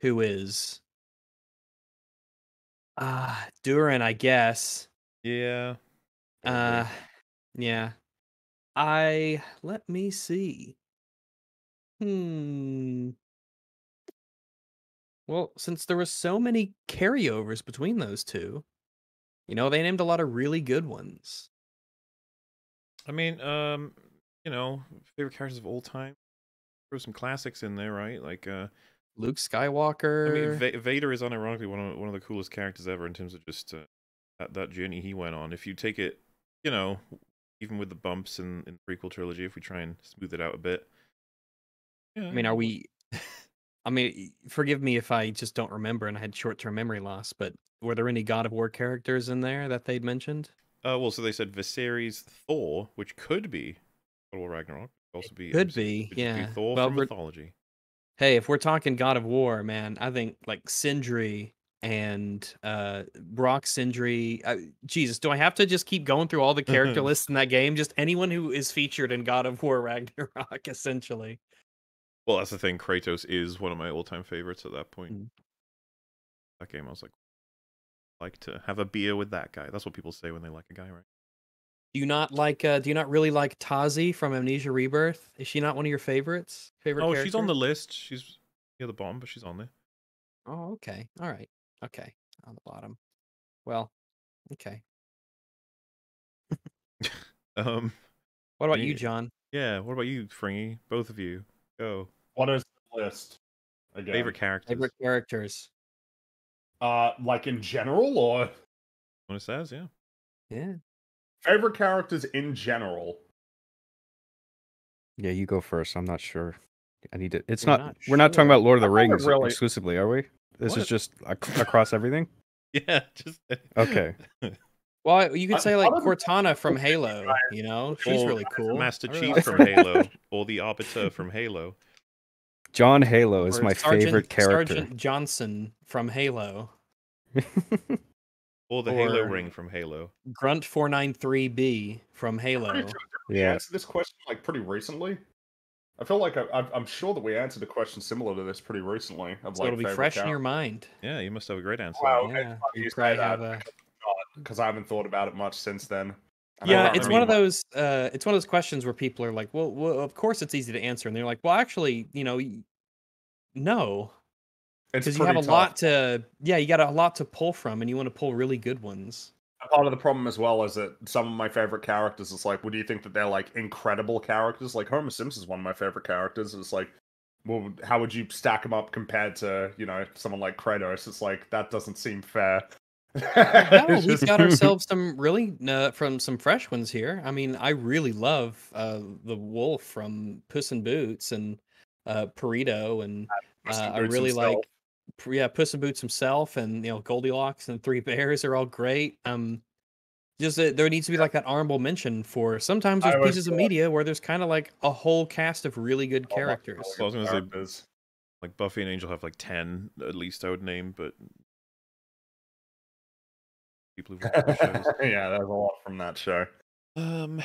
who is uh Durin, I guess. Yeah. Uh yeah. I let me see. Hmm. Well, since there were so many carryovers between those two, you know, they named a lot of really good ones. I mean, um, you know, favorite characters of all time. Throw some classics in there, right? Like, uh, Luke Skywalker. I mean, Va- Vader is unironically one of one of the coolest characters ever in terms of just uh, that that journey he went on. If you take it, you know, even with the bumps in, in the prequel trilogy, if we try and smooth it out a bit. Yeah, I mean, are we? <laughs> I mean, forgive me if I just don't remember and I had short-term memory loss. But were there any God of War characters in there that they'd mentioned? Uh, well, so they said Viserys Thor, which could be God of War Ragnarok. Could also be Could be, yeah. Thor Well, from mythology. Hey, if we're talking God of War, man, I think like Sindri and uh Brok Sindri. Uh, Jesus, do I have to just keep going through all the character <laughs> lists in that game? Just anyone who is featured in God of War <laughs> Ragnarok, essentially. Well, that's the thing. Kratos is one of my all-time favorites at that point. Mm. That game, I was like, like to have a beer with that guy. That's what people say when they like a guy, right? Do you not like? uh Do you not really like Tasi from Amnesia Rebirth? Is she not one of your favorites? Favorite? Oh, she's on the list. She's near the bottom, but she's on there. Oh, okay. All right. Okay. On the bottom. Well, okay. <laughs> Um, What about you, John? yeah. What about you, Fringy? Both of you, go. What is the list? Again. Favorite characters. Favorite characters? Uh, like in general, or When it says, yeah. Yeah. favorite characters in general? Yeah, you go first. I'm not sure. I need to. It's You're not. not We're not talking about Lord of the Rings really- exclusively, are we? This What? is just across everything. <laughs> Yeah, just <laughs> Okay. Well, you could say like Cortana from Halo. You know, she's Or really cool. Master Chief from. Halo, <laughs> or the Arbiter from Halo. John Halo is my Sergeant- favorite character. Sergeant Johnson from Halo. <laughs> Or the Halo ring from Halo. Grunt 493B from Halo. Sure we yeah. answered this question like pretty recently. I feel like I, I, I'm sure that we answered a question similar to this pretty recently. Of So like it'll be favorite fresh in your mind. Yeah, you must have a great answer. Wow. okay, Yeah, funny you you say uh, have a. because I haven't thought about it much since then. And Yeah, it's one of those. Uh, it's one of those questions where people are like, "Well, well, of course it's easy to answer," and they're like, "Well, actually, you know, no, It's because you have a pretty lot to. Yeah, you got a lot to pull from, and you want to pull really good ones." Part of the problem as well is that some of my favorite characters is like, well, do you think that they're like incredible characters? Like Homer Simpson's one of my favorite characters. It's like, well, how would you stack them up compared to you know someone like Kratos? It's like that doesn't seem fair. <laughs> No, we've just- got <laughs> ourselves some really uh, from some fresh ones here. I mean, I really love uh, the wolf from Puss in Boots and uh, Perrito, and uh, I really himself. like yeah Puss in Boots himself, and you know Goldilocks and Three Bears are all great. Um, just that there needs to be like that honorable mention for sometimes there's was pieces of media where there's kind of like a whole cast of really good Oh characters. I was gonna say- characters. Like Buffy and Angel have like ten at least I would name, but people who've watched shows. <laughs> yeah, there's a lot from that show. Um,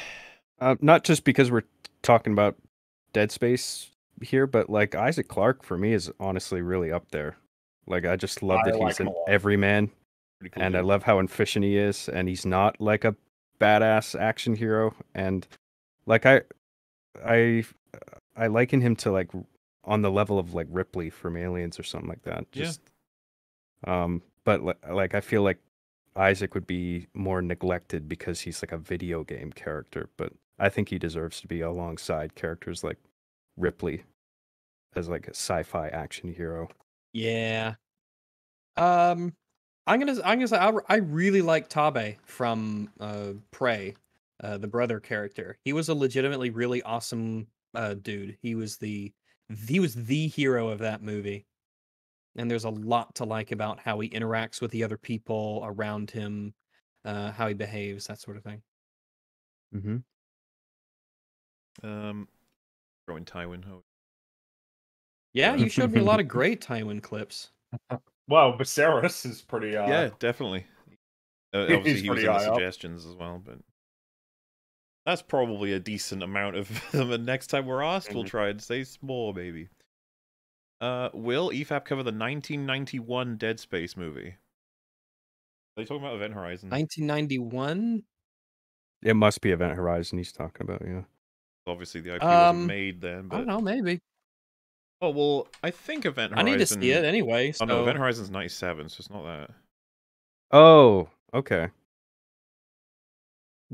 Uh, not just because we're talking about Dead Space here, but like Isaac Clarke for me is honestly really up there. Like I just love I that like he's him an everyman, cool. and I love how efficient he is, and he's not like a badass action hero, and like I, I, I liken him to like on the level of like Ripley from Aliens or something like that. Yeah. Just, um, but like I feel like Isaac would be more neglected because he's like a video game character, but I think he deserves to be alongside characters like Ripley as like a sci-fi action hero. Yeah. Um, I'm gonna I'm gonna say I, I really like Taabe from uh Prey, uh, the brother character. He was a legitimately really awesome uh dude. He was the he was the hero of that movie. And there's a lot to like about how he interacts with the other people around him, uh, how he behaves, that sort of thing. Mm-hmm. um, throwing Tywin. Oh, Yeah, you showed me a lot of <laughs> great Tywin clips. <laughs> Well, Viserys is pretty. Uh, yeah, definitely. Uh, <laughs> he's obviously, he was in the high up. suggestions as well, but That's probably a decent amount of them. And next time we're asked, we'll Mhm. try and say more, maybe. Uh, will EFAP cover the 1991 Dead Space movie? Are they talking about Event Horizon? 1991. It must be Event Horizon he's talking about. Yeah. Obviously, the IP Um, wasn't made then, But... I don't know. Maybe. oh well, I think Event Horizon. I Horizon. need to see it anyway. So Oh no, Event Horizon's 97, so it's not that. Oh, okay.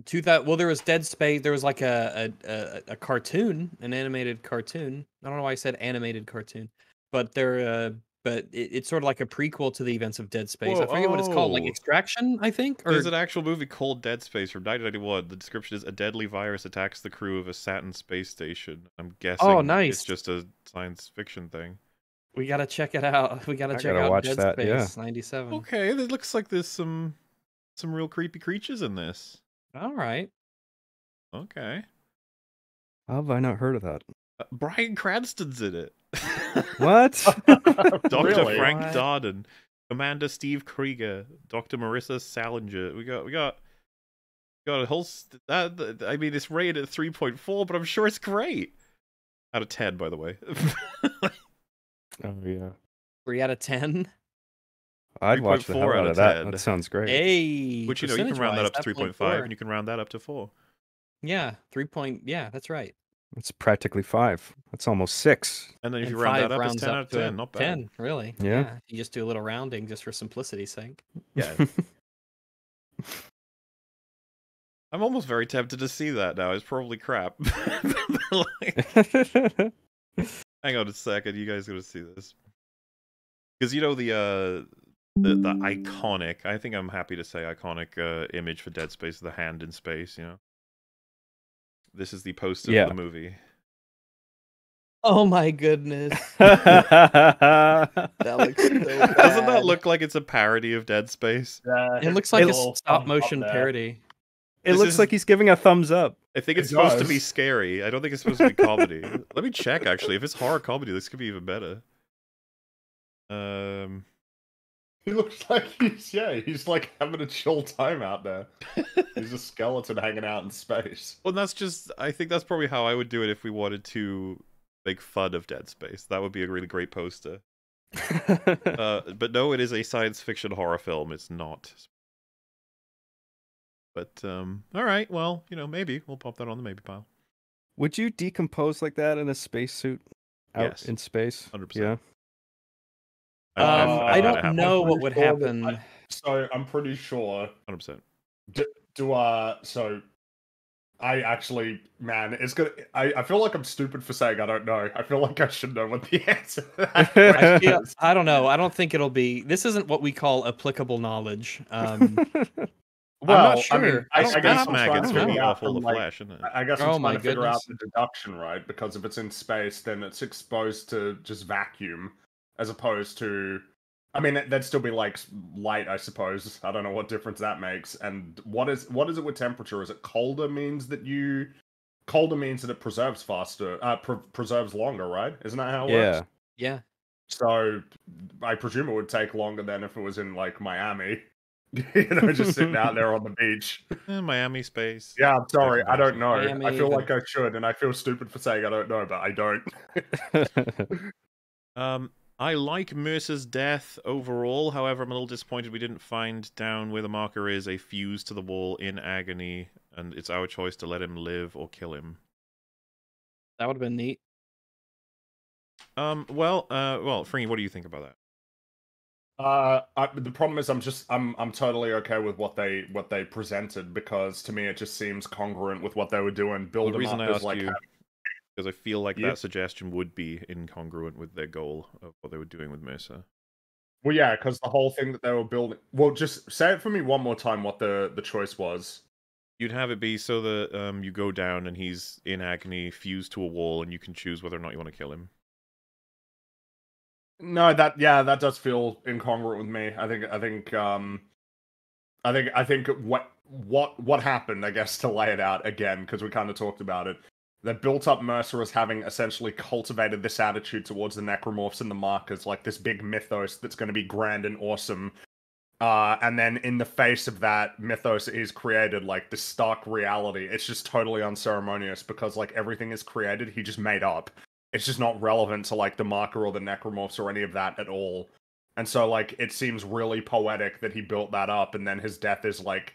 to that. Well, there was Dead Space. There was like a a, a a cartoon, an animated cartoon. I don't know why I said animated cartoon, but there. Uh, but it, it's sort of like a prequel to the events of Dead Space. I Whoa, forget what it's called, like oh. Extraction, I think. Or There's an actual movie called Dead Space from 1991. The description is a deadly virus attacks the crew of a Saturn space station. I'm guessing Oh, nice. it's just a science fiction thing. we gotta check it out. <laughs> We gotta I check gotta out watch Dead that, Space yeah. '97. Okay, it looks like there's some some real creepy creatures in this. All right. Okay. How have I not heard of that? Uh, Bryan Cranston's in it. <laughs> What? <laughs> Dr. Really? Frank What? Darden, Commander Steve Krieger, Dr. Marissa Salinger. We got we got got a whole st- that, that- I mean it's rated at 3.4, but I'm sure it's great. Out of 10, by the way. <laughs> oh yeah. Three out of ten. I'd watch the 3.4 hell out out of of that. 10. That sounds great. Hey, Which you know, you can round that up to 3.5 and you can round that up to 4. Yeah, three point. Yeah, that's right. It's practically five. That's almost six. And then if And you round that up, it's 10 up out of 10. Not bad. Ten, really? Yeah. You just do a little rounding just for simplicity's sake. Yeah. <laughs> I'm almost very tempted to see that now. It's probably crap. Like- <laughs> <laughs> Hang on a second, you guys gotta see this. Because you know the uh the the iconic, I think I'm happy to say iconic uh image for Dead Space, the hand in space, you know. This is the poster Yeah. for the movie. Oh my goodness. <laughs> that looks so <laughs> Doesn't that look like it's a parody of Dead Space? Yeah, It looks like a stop motion parody. It This looks is- like he's giving a thumbs up. I think It it's supposed to be scary. I don't think it's supposed to be comedy. Let me check actually. If it's horror comedy, this could be even better. Um He looks <laughs> like he's yeah, he's like having a chill time out there. <laughs> He's a skeleton hanging out in space. Well, that's just. I think that's probably how I would do it if we wanted to make fun of Dead Space. That would be a really great poster. <laughs> Uh, but no, it is a science fiction horror film. It's not. But um, all right. Well, you know, maybe we'll pop that on the maybe pile. Would you decompose like that in a spacesuit out Yes. in space? 100%. Yeah. I've- Um, I've- I've I don't know what would sure happen. I- So I'm pretty sure. 100%. Do uh so I actually man, it's gonna I, I feel like I'm stupid for saying I don't know. I feel like I should know what the <laughs> answer to <laughs> I, feel, is. I don't know. I don't think it'll be. This isn't what we call applicable knowledge. Um, <laughs> Well, not I mean, sure. I, I I don't- guess I I'm don't- Space trying maggots to know. would figure eat out off all from, the like, flesh, isn't it? I I guess I'm Oh trying my to figure out goodness. the deduction, right? Because if it's in space, then it's exposed to just vacuum, as opposed to. I mean, that'd still be like light, I suppose. <laughs> I don't know what difference that makes. And what is what is it with temperature? Is it colder means that you colder means that it preserves faster, uh, pre- preserves longer, right? Isn't that how it yeah. works? yeah. So I presume it would take longer than if it was in like Miami, <laughs> you know, just sitting out there on the beach. <laughs> Eh, Miami space. Yeah, I'm sorry, I don't know. Miami, I feel the- like I should, and I feel stupid for saying I don't know, but I don't. Um, I like Mercer's death overall. However, I'm a little disappointed we didn't find down where the marker is a fuse to the wall in agony, and it's our choice to let him live or kill him. That would have been neat. Um, well, uh, well, Fringy, what do you think about that? Uh, I, the problem is, I'm just, I'm, I'm totally okay with what they, what they presented because to me it just seems congruent with what they were doing. Build the them reason up I as asked like, you because I feel like Yeah. that suggestion would be incongruent with their goal of what they were doing with Mercer. well, yeah, because the whole thing that they were building. Well, just say it for me one more time. What the the choice was. You'd have it be so that um, you go down and he's in agony, fused to a wall, and you can choose whether or not you want to kill him. No, that yeah, that does feel incongruent with me. I think I think um I think I think what what what happened, I guess <laughs> to lay it out again because we kind of talked about it. They built up Mercer as having essentially cultivated this attitude towards the necromorphs and the markers, like this big mythos that's going to be grand and awesome. Uh, and then in the face of that mythos is created, like the stark reality, it's just totally unceremonious because like everything is created, he just made up. It's just not relevant to like the marker or the necromorphs or any of that at all. And so like it seems really poetic that he built that up and then his death is like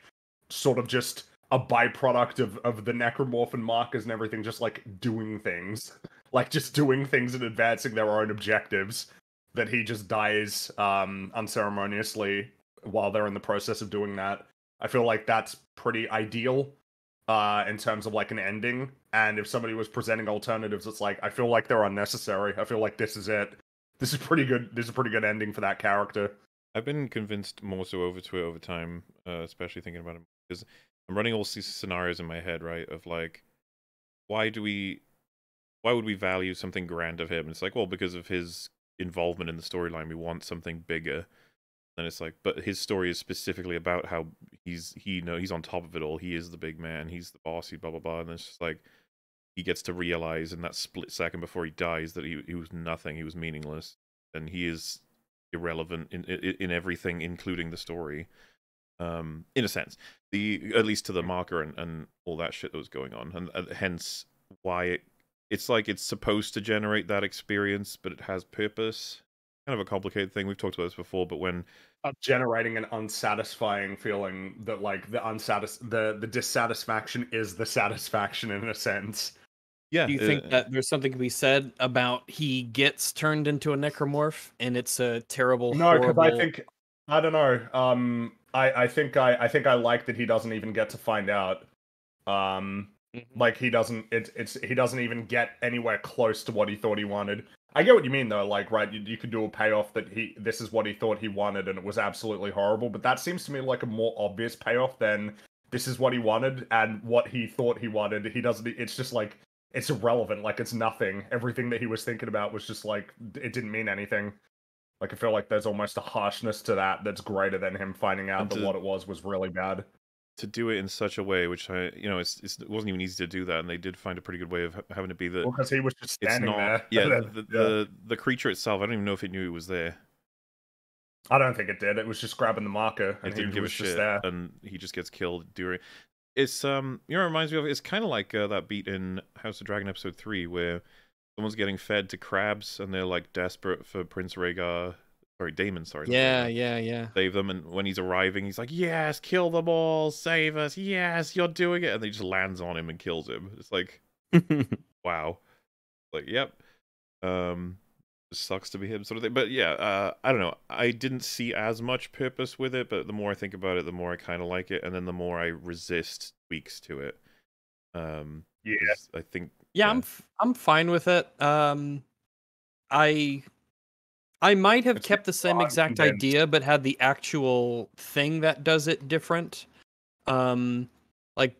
sort of just a byproduct of, of the necromorph and markers and everything, just like doing things. <laughs> like just doing things and advancing their own objectives. That he just dies um unceremoniously while they're in the process of doing that. I feel like that's pretty ideal uh in terms of like an ending. And if somebody was presenting alternatives, it's like I feel like they're unnecessary. I feel like this is it. This is pretty good. This is a pretty good ending for that character. I've been convinced more so over to it over time, uh, especially thinking about it because I'm running all these scenarios in my head, right? Of like, why do we, why would we value something grand of him? It's like, well, because of his involvement in the storyline, we want something bigger. And it's like, but his story is specifically about how he's he know he's on top of it all. He is the big man. He's the boss. He blah blah blah. And it's just like he gets to realize in that split second before he dies that he he was nothing. He was meaningless, and he is irrelevant in in, in everything, including the story. Um, in a sense, the at least to the marker and, and all that shit that was going on, and uh, hence why it it's like it's supposed to generate that experience, but it has purpose. Kind of a complicated thing. We've talked about this before, but when generating an unsatisfying feeling that like the unsatis the the dissatisfaction is the satisfaction in a sense. yeah, Do you uh, think that there's something to be said about he gets turned into a necromorph and it's a terrible? No, because I think I don't know. Um, I I think I I think I like that he doesn't even get to find out. Um, Mhm. like he doesn't It's it's he doesn't even get anywhere close to what he thought he wanted. I get what you mean though. Like right, you, you could do a payoff that he this is what he thought he wanted and it was absolutely horrible. But that seems to me like a more obvious payoff than this is what he wanted and what he thought he wanted. He doesn't. It's just like it's irrelevant. Like it's nothing. Everything that he was thinking about was just like it didn't mean anything. Like I feel like there's almost a harshness to that that's greater than him finding out And that what it was was really bad. to do it in such a way, which I, you know, it's, it's it wasn't even easy to do that, and they did find a pretty good way of ha- having it be that Because he was just it's standing not. there. Yeah, And <laughs> the, then- the the creature itself. I don't even know if it knew it was there. I don't think it did. It was just grabbing the marker, It and he didn't give a was just shit, there. and he just gets killed during. It's um, you know, it reminds me of. It's kind of like uh, that beat in House of Dragon episode three where someone's getting fed to crabs, and they're like desperate for Prince Rhaegar. Sorry, Daemon. Sorry. Yeah, Rhaegar. yeah, yeah. Save them, and when he's arriving, he's like, "Yes, kill them all, save us! Yes, you're doing it!" And he just lands on him and kills him. It's like, <laughs> wow, like, yep. Um, sucks to be him, sort of thing. But yeah, uh, I don't know. I didn't see as much purpose with it, but the more I think about it, the more I kind of like it, and then the more I resist tweaks to it. Um, Yeah. 'cause I think Yeah, Yeah. I'm f- I'm fine with it. Um, I I might have It's kept the same exact convinced. idea, but had the actual thing that does it different. Um, like,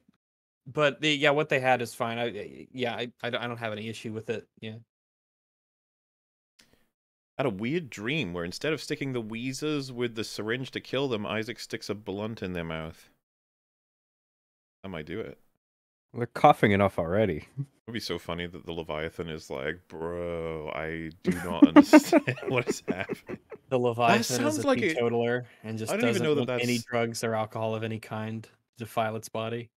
but the yeah, what they had is fine. I yeah, I I don't I don't have any issue with it. Yeah. had a weird dream where instead of sticking the Wheezers with the syringe to kill them, Isaac sticks a blunt in their mouth. I might do it. They're coughing enough already. It would be so funny that the Leviathan is like, bro, I do <laughs> not understand <laughs> what is happening. The Leviathan is sounds a like a- teetotaler and just I don't even doesn't know that want any drugs or alcohol of any kind to defile its body.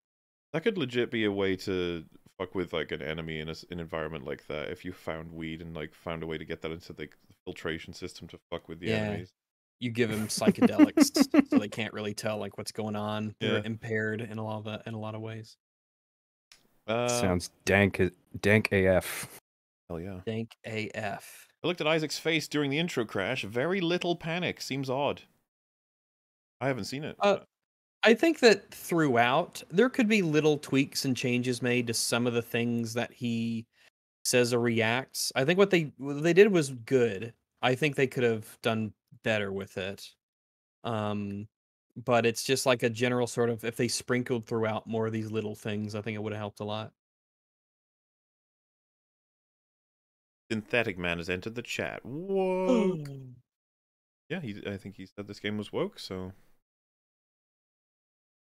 That could legit be a way to fuck with like an enemy in a, s- an environment like that. If you found weed and like found a way to get that into the filtration system to fuck with the Yeah. enemies. You give them <laughs> psychedelics so they can't really tell like what's going on. They're Yeah. impaired in a lot of in a lot of ways. Uh, Sounds dank, dank AF. hell yeah. Dank AF. I looked at Isaac's face during the intro crash. Very little panic. Seems odd. I haven't seen it. Uh, I think that throughout there could be little tweaks and changes made to some of the things that he says or reacts. I think what they what they did was good. I think they could have done better with it. Um but it's just like a general sort of if they sprinkled throughout more of these little things, I think it would have helped a lot. Synthetic Man has entered the chat. Woke. Oh. yeah, he, I think he said this game was woke, so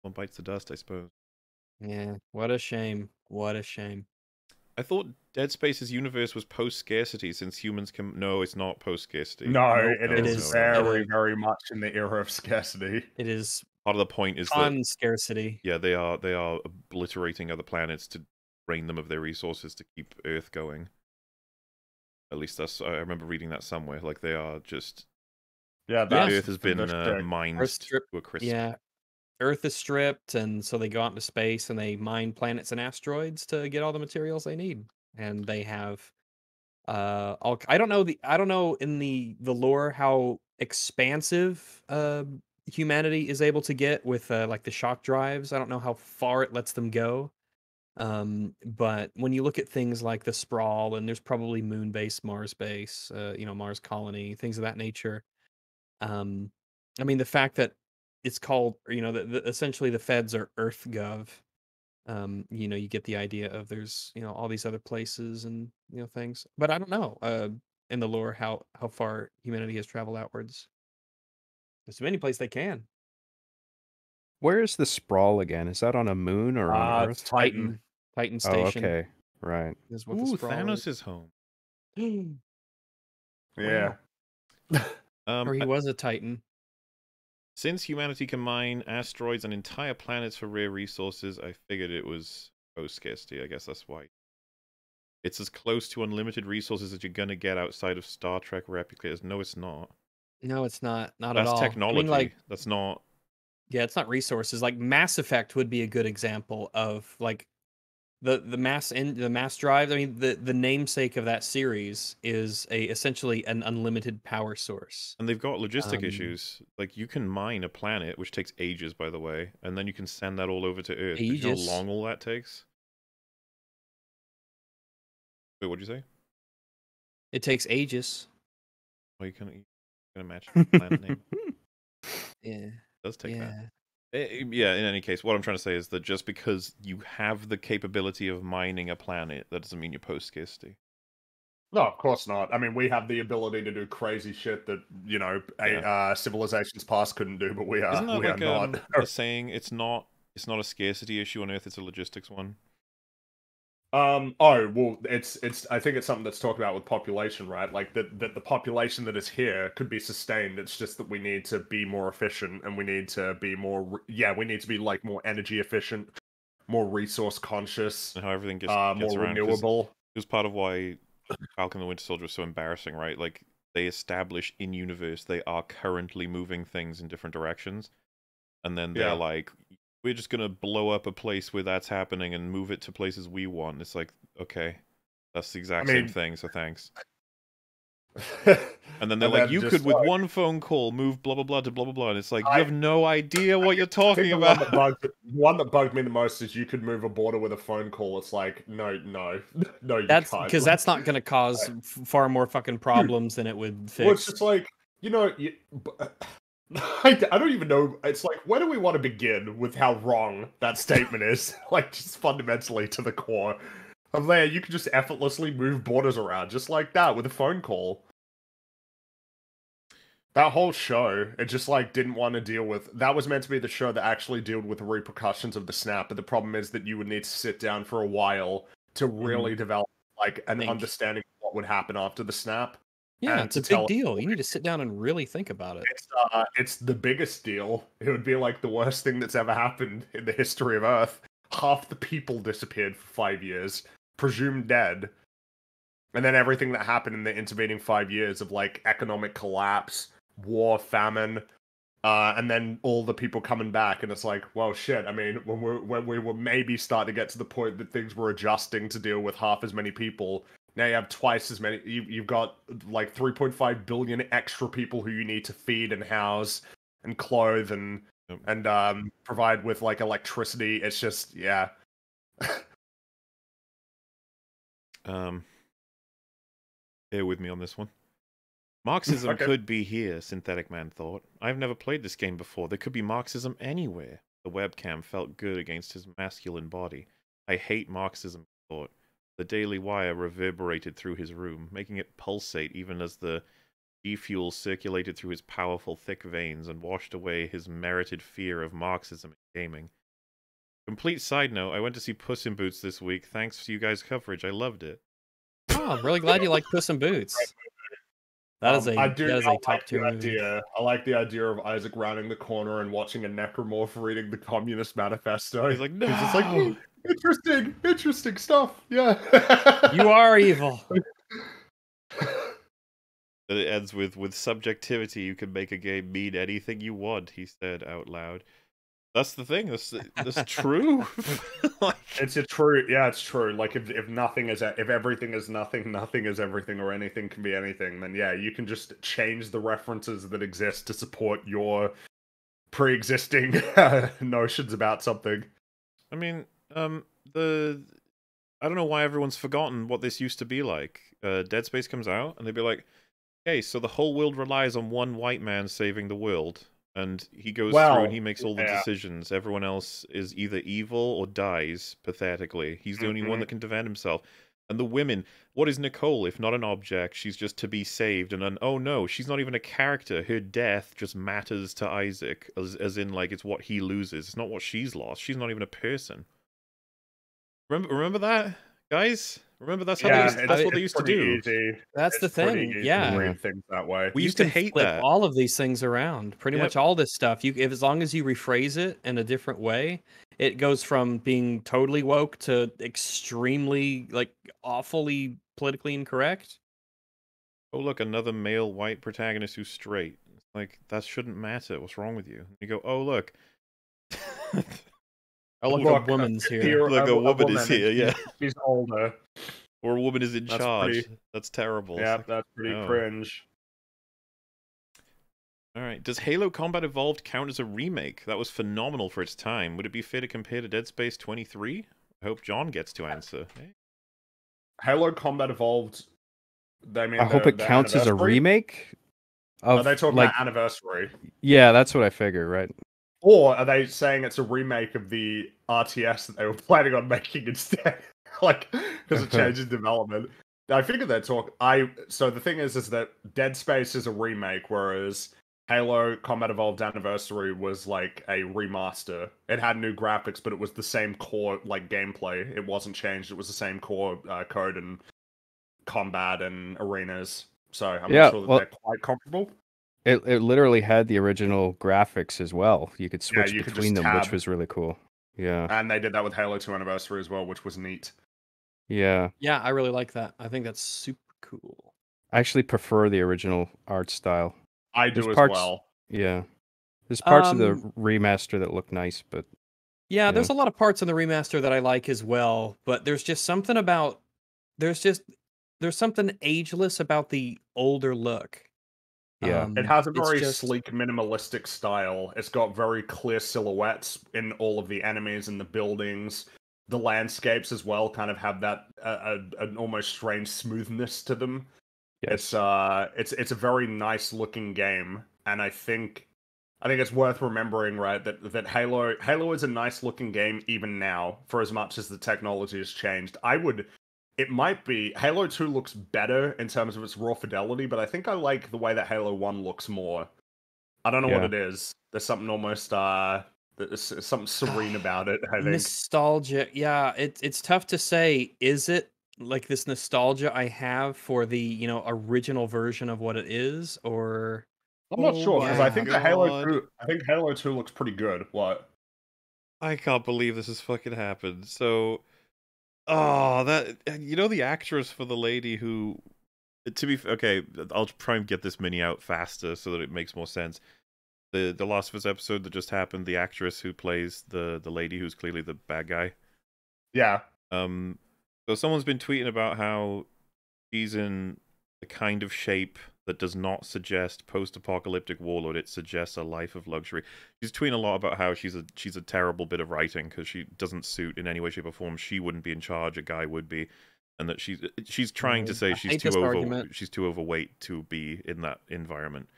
one bites the dust, I suppose. Yeah, what a shame. What a shame. I thought Dead Space's universe was post scarcity since humans can. No, it's not post scarcity. No, Nope. it It is is- very, it- very much in the era of scarcity. It is Part of the point is that scarcity. yeah, they are they are obliterating other planets to drain them of their resources to keep Earth going. At least that's I remember reading that somewhere. Like they are just Yeah, the that's Earth has been uh, mined to a crisp. Yeah. Earth is stripped, and so they go out into space and they mine planets and asteroids to get all the materials they need. And they have uh all I don't know the I don't know in the the lore how expansive uh humanity is able to get with uh, like the shock drives. I don't know how far it lets them go. Um, but when you look at things like the sprawl, and there's probably moon base, Mars base, uh, you know, Mars colony, things of that nature. Um, I mean, the fact that it's called, you know, the, the, essentially the feds are Earth Gov. Um, you know, you get the idea of there's, you know, all these other places and you know things. But I don't know, uh, in the lore how how far humanity has traveled outwards. There's many places they can. Where is the sprawl again? Is that on a moon or on Uh, it's Earth? Titan. Titan Oh, Station okay. Right. is what Ooh, the Thanos is. is home. <gasps> Yeah. Um, or he was a Titan. Since humanity can mine asteroids and entire planets for rare resources, I figured it was post scarcity. I guess that's why. It's as close to unlimited resources as you're gonna get outside of Star Trek replicators. No, it's not. No, it's not. Not That's at all. That's technology. I mean, like, That's not. yeah, it's not resources. Like Mass Effect would be a good example of like the the mass in the mass drive. I mean, the the namesake of that series is a essentially an unlimited power source. And they've got logistic Um, issues. Like you can mine a planet, which takes ages, by the way, and then you can send that all over to Earth. Do you know how long all that takes? Wait, what'd you say? It takes ages. Oh, you can, you can imagine <laughs> the planet name. Yeah. It does take that. yeah. Eh, Yeah, in any case, what I'm trying to say is that just because you have the capability of mining a planet, that doesn't mean you're post scarcity. No, of course not. I mean, we have the ability to do crazy shit that you know a, Yeah. uh, civilizations past couldn't do, but we are Isn't that we like are um, not. a saying? It's not. It's not a scarcity issue on Earth. It's a logistics one. Um. Oh well, it's it's. I think it's something that's talked about with population, right? Like that that the population that is here could be sustained. It's just that we need to be more efficient, and we need to be more. Yeah, we need to be like more energy efficient, more resource conscious, And how everything gets, uh, gets more around. renewable. It was part of why Falcon the Winter Soldier was so embarrassing, right? Like they establish in universe they are currently moving things in different directions, and then they're Yeah. like, "We're just gonna blow up a place where that's happening and move it to places we want." It's like, okay, that's the exact mean- same thing. So thanks. <laughs> And then they're like, "You just could with one phone call move blah blah blah to blah blah blah," and it's like I- you have no idea what you're talking the one about. that, bugged, one that bugged me the most is you could move a border with a phone call. It's like, no, no, <laughs> no, you That's can't. because Like, that's not going to cause f- far more fucking problems than it would fix. Well, it's just like you know, you, b- <laughs> I, I don't even know. It's like where do we want to begin with how wrong that statement is? <laughs> like just fundamentally to the core. Of there, you can just effortlessly move borders around just like that with a phone call. That whole show, it just like didn't want to deal with. That was meant to be the show that actually dealt with the repercussions of the snap, but the problem is that you would need to sit down for a while to really mm-hmm. develop like an Think. understanding of what would happen after the snap. Yeah, it's a big deal. You need to sit down and really think about it. It's uh, it's the biggest deal. It would be like the worst thing that's ever happened in the history of Earth. Half the people disappeared for five years, presumed dead, and then everything that happened in the intervening five years of like economic collapse, war, famine, uh, and then all the people coming back, and it's like, well, shit. I mean, when we when we were maybe starting to get to the point that things were adjusting to deal with half as many people, now you have twice as many. You, you've got like 3.5 billion extra people who you need to feed and house and clothe and Yep. and um, provide with like electricity. It's just yeah. Um, bear with me on this one. Marxism Okay. could be here, Synthetic Man thought. I've never played this game before. There could be Marxism anywhere. The webcam felt good against his masculine body. I hate Marxism, he thought. The Daily Wire reverberated through his room, making it pulsate even as the G fuel circulated through his powerful, thick veins and washed away his merited fear of Marxism in gaming. Complete side note: I went to see Puss in Boots this week. Thanks to you guys' coverage, I loved it. Oh, I'm really glad you like Puss in Boots. That is Um, a I do that is I a like tier idea. I like the idea of Isaac rounding the corner and watching a necromorph reading the Communist Manifesto. He's like, He's just like, "No!" "Hmm, <gasps> interesting, interesting stuff. Yeah. You are evil. <laughs> That it ends with with subjectivity. You can make a game mean anything you want. He said out loud. That's the thing. That's that's true. <laughs> <laughs> like, It's a true, yeah, it's true. Like if if nothing is if everything is nothing, nothing is everything, or anything can be anything, then yeah, you can just change the references that exist to support your pre-existing <laughs> notions about something. I mean, um, the I don't know why everyone's forgotten what this used to be like. Uh, Dead Space comes out, and they'd be like, "Okay, so the whole world relies on one white man saving the world." And he goes through and he makes all the yeah. decisions. Everyone else is either evil or dies pathetically. He's the only one Mhm. that can defend himself. And the women, what is Nicole if not an object? She's just to be saved. And then, oh no, she's not even a character. Her death just matters to Isaac, as, as in, like, it's what he loses. It's not what she's lost. She's not even a person. Remember, remember that, guys? Remember that's how they used, that's what they used to do. Easy. That's the It's pretty thing. easy to Yeah. things that way. We You used to hate flip that. all of these things around. Pretty Yep. much all this stuff. You if as long as you rephrase it in a different way, it goes from being totally woke to extremely like awfully politically incorrect. Oh look, another male white protagonist who's straight. Like that shouldn't matter. What's wrong with you? You go, oh look. <laughs> Oh look, Look, a woman's here. Here, Look, a woman is here, yeah. she's- She's older. or a woman is in That's charge. pretty- That's terrible. Yeah, like, that's pretty no. cringe. All right. Does Halo Combat Evolved count as a remake? That was phenomenal for its time. Would it be fair to compare to Dead Space 23? I hope John gets to answer. Hey. Halo Combat Evolved. They mean I hope it counts as a remake. Of Are they talking like, about anniversary? yeah, that's what I figure, right? Or are they saying it's a remake of the RTS that they were <laughs> planning on making instead? <laughs> like, because of <laughs> change in development. I figured they'd talk. I so the thing is, is that Dead Space is a remake, whereas Halo Combat Evolved Anniversary was like a remaster. It had new graphics, but it was the same core like gameplay. It wasn't changed. It was the same core uh, code and combat and arenas. So I'm Yeah, not sure that well- they're quite comparable. It it literally had the original graphics as well. You could Yeah, switch you between just them, which was really cool. Yeah, And they did that with Halo 2 Anniversary as well, which was neat. yeah. Yeah, I really like that. I think that's super cool. I actually prefer the original art style. I do There's as parts- well. Yeah, there's parts of the Um, remaster that look nice, but Yeah, Yeah. there's a lot of parts in the remaster that I like as well, but there's just something about there's just there's something ageless about the older look. Yeah. Um, It has a very just- sleek, minimalistic style. It's got very clear silhouettes in all of the enemies and the buildings. The landscapes as well kind of have that uh, uh, an almost strange smoothness to them. yes, It's uh, it's it's a very nice looking game, and I think I think it's worth remembering, right, that that Halo Halo is a nice looking game even now, for as much as the technology has changed. I would. It might be Halo 2 looks better in terms of its raw fidelity, but I think I like the way that Halo 1 looks more. I don't know Yeah. what it is. There's something almost uh there's something serene <sighs> about it, I think. nostalgia. Yeah, it's it's tough to say. Is it like this nostalgia I have for the you know original version of what it is, or I'm not Oh sure because I think that Halo 2 I think Halo 2 looks pretty good. What? I can't believe this has fucking happened. So, oh, that you know the actress for the lady who, to be okay, I'll try and get this mini out faster so that it makes more sense. The the Last of Us episode that just happened, the actress who plays the the lady who's clearly the bad guy. Yeah. Um, so someone's been tweeting about how she's in the kind of shape that does not suggest post-apocalyptic warlord. It suggests a life of luxury. She's tweeting a lot about how she's a she's a terrible bit of writing because she doesn't suit in any way, shape, or form. She wouldn't be in charge. A guy would be, and that she's she's trying to Mm, say she's too over argument. she's too overweight to be in that environment.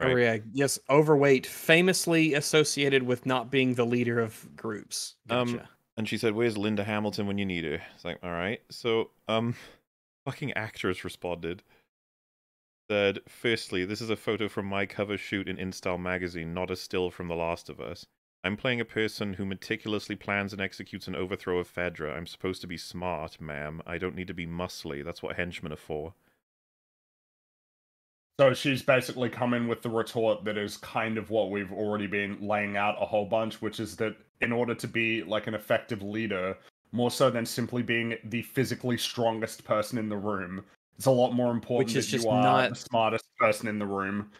Oh yeah, yes, overweight, famously associated with not being the leader of groups. Um, Gotcha. And she said, "Where's Linda Hamilton when you need her?" It's like, all right. So, um, <laughs> fucking actress responded. Said, firstly, this is a photo from my cover shoot in InStyle magazine, not a still from The Last of Us. I'm playing a person who meticulously plans and executes an overthrow of Fedra. I'm supposed to be smart, ma'am. I don't need to be muscly. That's what henchmen are for. So she's basically come in with the retort that is kind of what we've already been laying out a whole bunch, which is that in order to be like an effective leader, more so than simply being the physically strongest person in the room, it's a lot more important Which is just you are not- the smartest person in the room.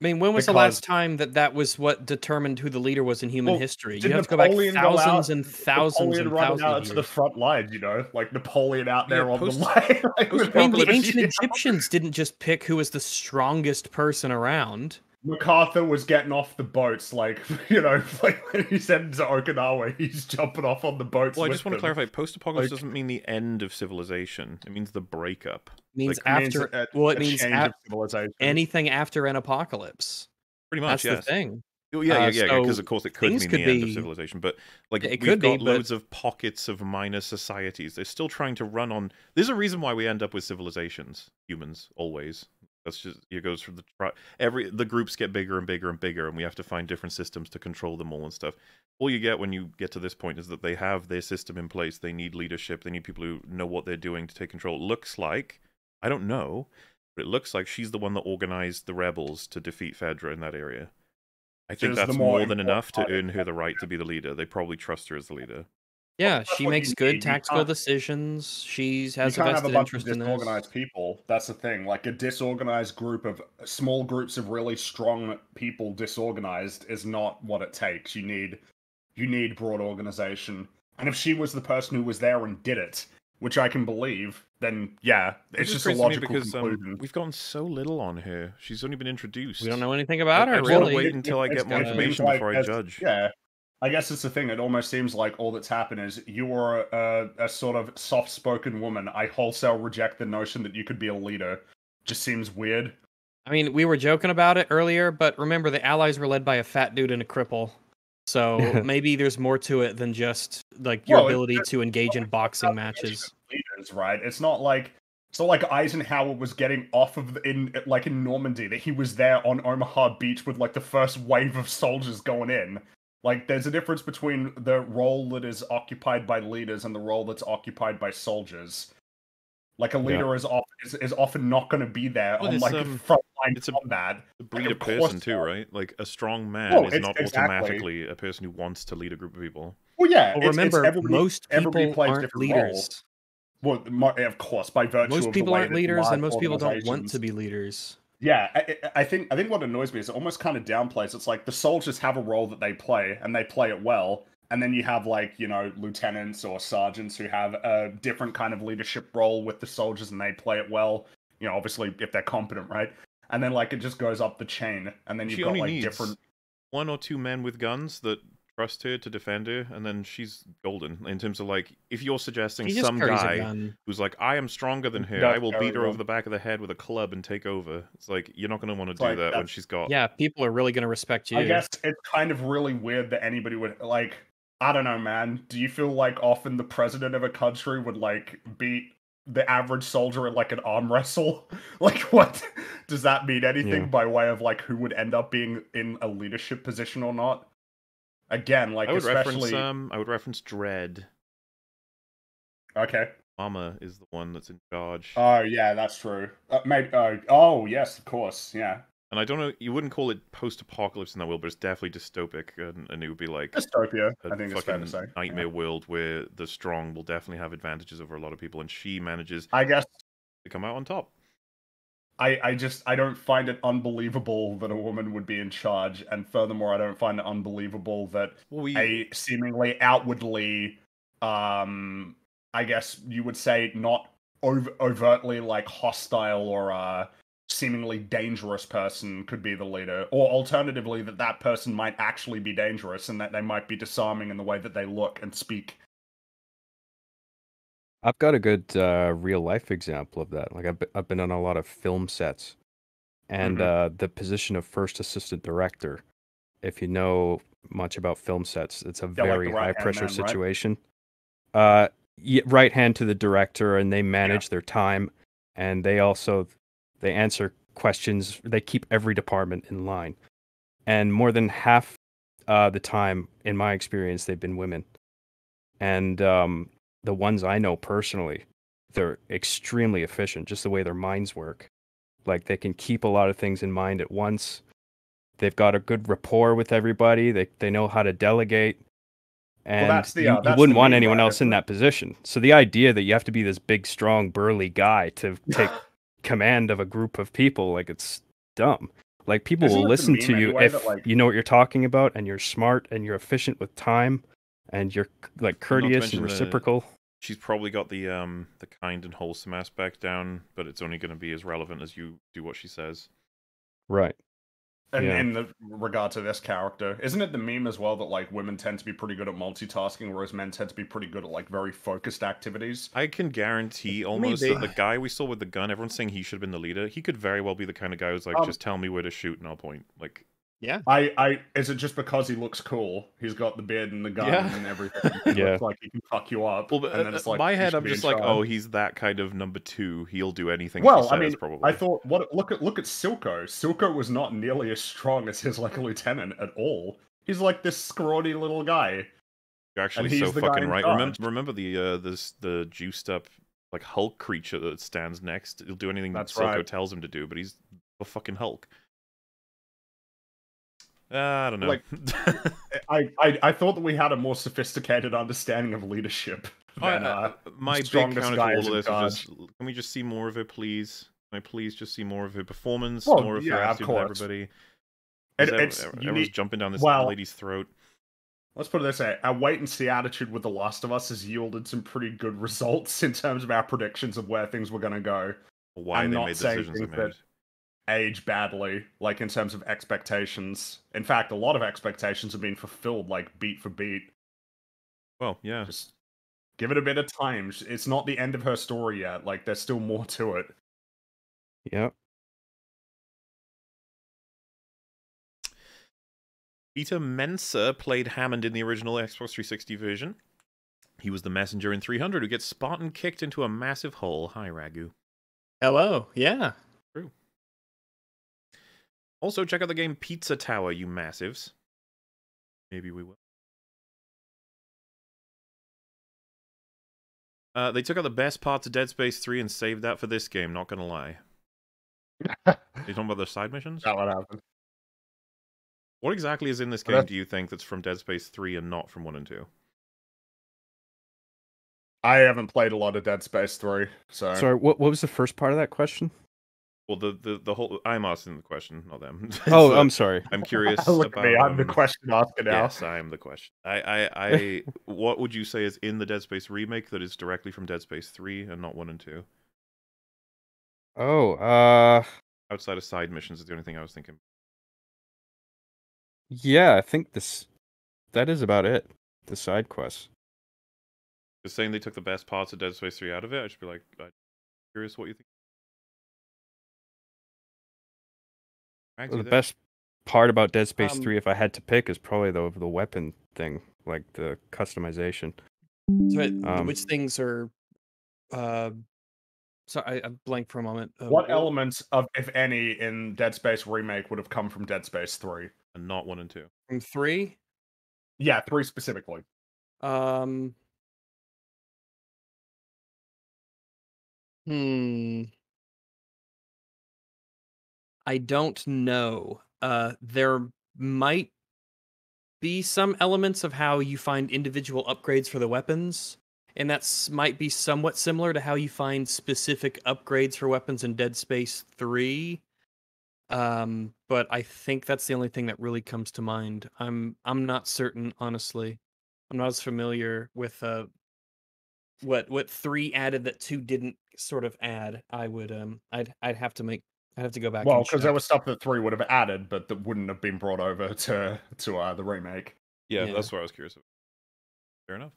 I mean, when was the last time that that was what determined who the leader was in human Well, history? You have to go back Napoleon go thousands out- and thousands Napoleon and thousands out of to years. the front lines, you know, like Napoleon out Yeah, there on post- the <laughs> line. like, I mean, the ancient. <laughs> Egyptians didn't just pick who was the strongest person around. MacArthur was getting off the boats, like <laughs> you know, <laughs> like when he's heading to Okinawa, he's jumping off on the boats. Well, I with just want to clarify post-apocalypse Like- doesn't mean the end of civilization. It means the breakup. means It means after a- well, it a means change a- of civilization. anything after an apocalypse. Pretty much, That's yes. the thing. Oh, yeah, Uh, yeah, yeah, because so of course it could mean could the end of civilization, but like It we've could be, got but- loads of pockets of minor societies. They're still trying to run on. There's a reason why we end up with civilizations. Humans always. That's just it goes from the tri- every the groups get bigger and bigger and bigger, and we have to find different systems to control them all and stuff. All you get when you get to this point is that they have their system in place. They need leadership. They need people who know what they're doing to take control. It looks like I don't know, but it looks like she's the one that organized the rebels to defeat Fedra in that area. I think that's more more than enough to earn her the right to be the leader. They probably trust her as the leader. Yeah, that's she makes good You tactical can't- decisions. She has you a can't have a vested bunch of interest in this. disorganized people. That's the thing. Like a disorganized group of small groups of really strong people disorganized is not what it takes. You need you need broad organization. And if she was the person who was there and did it, which I can believe, then yeah, it's is just a crazy logical because um, conclusion. we've gotten so little on her. She's only been introduced. We don't know anything about I her, just wanna really. wait until I get more information like before I as- judge. Yeah, I guess it's the thing. It almost seems like all that's happened is you are a, a sort of soft-spoken woman. I wholesale reject the notion that you could be a leader. Just seems weird. I mean, we were joking about it earlier, but remember the Allies were led by a fat dude and a cripple. So <laughs> maybe there's more to it than just like your Well, ability to engage in boxing matches. Leaders, right? It's not like it's not like Eisenhower was getting off of the, in like in Normandy that he was there on Omaha Beach with like the first wave of soldiers going in. Like, there's a difference between the role that is occupied by leaders and the role that's occupied by soldiers. Like a Yeah. leader is, off, is is often not going to be there Well, on it's, like um, frontline it's a- combat. The breed of of person too, not. right? Like a strong man Oh, is not exactly. automatically a person who wants to lead a group of people. Well, yeah. Well, it's- it's remember, everybody- most everybody people plays aren't different leaders. roles. Well, of course, by virtue Most of the people aren't leaders, and most people don't want to be leaders. Yeah, I, I think I think what annoys me is it almost kind of downplays. It's like the soldiers have a role that they play, and they play it well. And then you have like you know lieutenants or sergeants who have a different kind of leadership role with the soldiers, and they play it well. You know, obviously if they're competent, right? And then like it just goes up the chain, and then you've She got like different. one or two men with guns that trust her to defend her, and then she's golden. In terms of like, if you're suggesting He some guy who's like, I am stronger than her, does I will beat her one. over the back of the head with a club and take over. It's like you're not going to want to do like, that when she's got. Yeah, people are really going to respect you. I guess it's kind of really weird that anybody would like. I don't know, man. Do you feel like often the president of a country would like beat the average soldier at like an arm wrestle? <laughs> like, what does that mean? Anything Yeah. by way of like who would end up being in a leadership position or not? Again, like I would especially reference um, I would reference Dread. okay. Mama is the one that's in charge, Oh yeah, that's true. Uh, maybe. Uh, oh yes, of course. Yeah, and I don't know. You wouldn't call it post-apocalypse in that world, but it's definitely dystopic, and, and it would be like dystopia. I think it's fair to say. nightmare world where the strong will definitely have advantages over a lot of people, and she manages I guess to come out on top. I, I just I don't find it unbelievable that a woman would be in charge, and furthermore, I don't find it unbelievable that we a seemingly outwardly, um, I guess you would say not ov- overtly like hostile or uh, seemingly dangerous person could be the leader, or alternatively that that person might actually be dangerous and that they might be disarming in the way that they look and speak. I've got a good uh, real life example of that. Like I've be- I've been on a lot of film sets, and Mhm. uh, the position of first assistant director. If you know much about film sets, it's a like very the high pressure man, right? situation. Uh, right hand to the director, and they manage their time, and they also they answer questions. They keep every department in line, and more than half uh, the time, in my experience, they've been women, and um, the ones I know personally, they're extremely efficient. Just the way their minds work, like they can keep a lot of things in mind at once. They've got a good rapport with everybody. They they know how to delegate. And that's the, you, uh, you that's wouldn't want anyone else in that position. So the idea that you have to be this big, strong, burly guy to <laughs> take command of a group of people, like it's dumb. Like people Isn't will listen to you if that, like- you know what you're talking about and you're smart and you're efficient with time and you're like courteous mention and the- reciprocal. She's probably got the um the kind and wholesome aspect down, but it's only going to be as relevant as you do what she says. Right. And Yeah. in the regard to this character, isn't it the meme as well that like women tend to be pretty good at multitasking, whereas men tend to be pretty good at like very focused activities? I can guarantee almost that the guy we saw with the gun, everyone's saying he should have been the leader. He could very well be the kind of guy who's like, Um, just tell me where to shoot and I'll point. Like, Yeah. I, I, is it just because he looks cool? He's got the beard and the gun Yeah. and everything. <laughs> Yeah. looks like he can fuck you up. well, but, and then uh, it's like my head, I'm just like, oh, he's that kind of number two. He'll do anything. Well, she I says, mean, probably. I thought what look at look at Silco. Silco was not nearly as strong as his like lieutenant at all. He's like this scrawny little guy. You're actually he's so fucking right. Remember, remember the uh, this the juiced up like Hulk creature that stands next. He'll do anything That's Silco right. tells him to do, but he's a fucking Hulk. Uh, I don't know. Like- I, I I thought that we had a more sophisticated understanding of leadership. Than, uh, uh, my big counter to all of this is can we just see more of it, please? Can I please just see more of her performance, Well, more of yeah, her attitude with course. everybody? It- it's- everyone's need- jumping down this well- lady's throat. Let's put it this way: our wait and see attitude with The Last of Us has yielded some pretty good results in terms of our predictions of where things were going to go. Why I'm they not made the decisions they things that- made. Age badly, like in terms of expectations. In fact, a lot of expectations have been fulfilled, like beat for beat. Well, yeah. Just give it a bit of time. It's not the end of her story yet. Like there's still more to it. Yep. Peter Mensah played Hammond in the original Xbox 360 version. He was the messenger in 300 who gets Spartan kicked into a massive hole. Hi, Ragu. Hello. Yeah. Also, check out the game Pizza Tower, you massives. Maybe we will. Uh, they took out the best parts of Dead Space 3 and saved that for this game, not gonna lie. Are <laughs> you talking about the side missions? That what happened. What exactly is in this game, that's- do you think, that's from Dead Space 3 and not from 1 and 2? I haven't played a lot of Dead Space 3, so Sorry, what what was the first part of that question? Well, the, the, the whole. I'm asking the question, not them. <laughs> Oh, So, I'm sorry. I'm curious. <laughs> Look about, at me, I'm the um, question asker now. Yes, I am the question. I, I, I <laughs> what would you say is in the Dead Space remake that is directly from Dead Space 3 and not 1 and 2? Oh, uh Outside of side missions is the only thing I was thinking. yeah, I think this that is about it. The side quests. Just saying they took the best parts of Dead Space 3 out of it, I should be like, I'm curious what you think. Well, the best part about Dead Space Um, 3 if I had to pick is probably the the weapon thing, like the customization. So it, Um, which things are? Uh, sorry, I, I blanked for a moment. Uh, What elements of, if any, in Dead Space remake would have come from Dead Space 3? And not 1 and 2. from three? Yeah, 3 specifically. Um. Hmm. I don't know. Uh, there might be some elements of how you find individual upgrades for the weapons, and that's might be somewhat similar to how you find specific upgrades for weapons in Dead Space 3. Um, but I think that's the only thing that really comes to mind. I'm I'm not certain, honestly. I'm not as familiar with uh what what three added that two didn't sort of add. I would um I'd I'd have to make I'd have to go back. Well, because there was stuff that 3 would have added, but that wouldn't have been brought over <laughs> to, to uh, the remake. Yeah, Yeah. that's what I was curious about. Fair enough.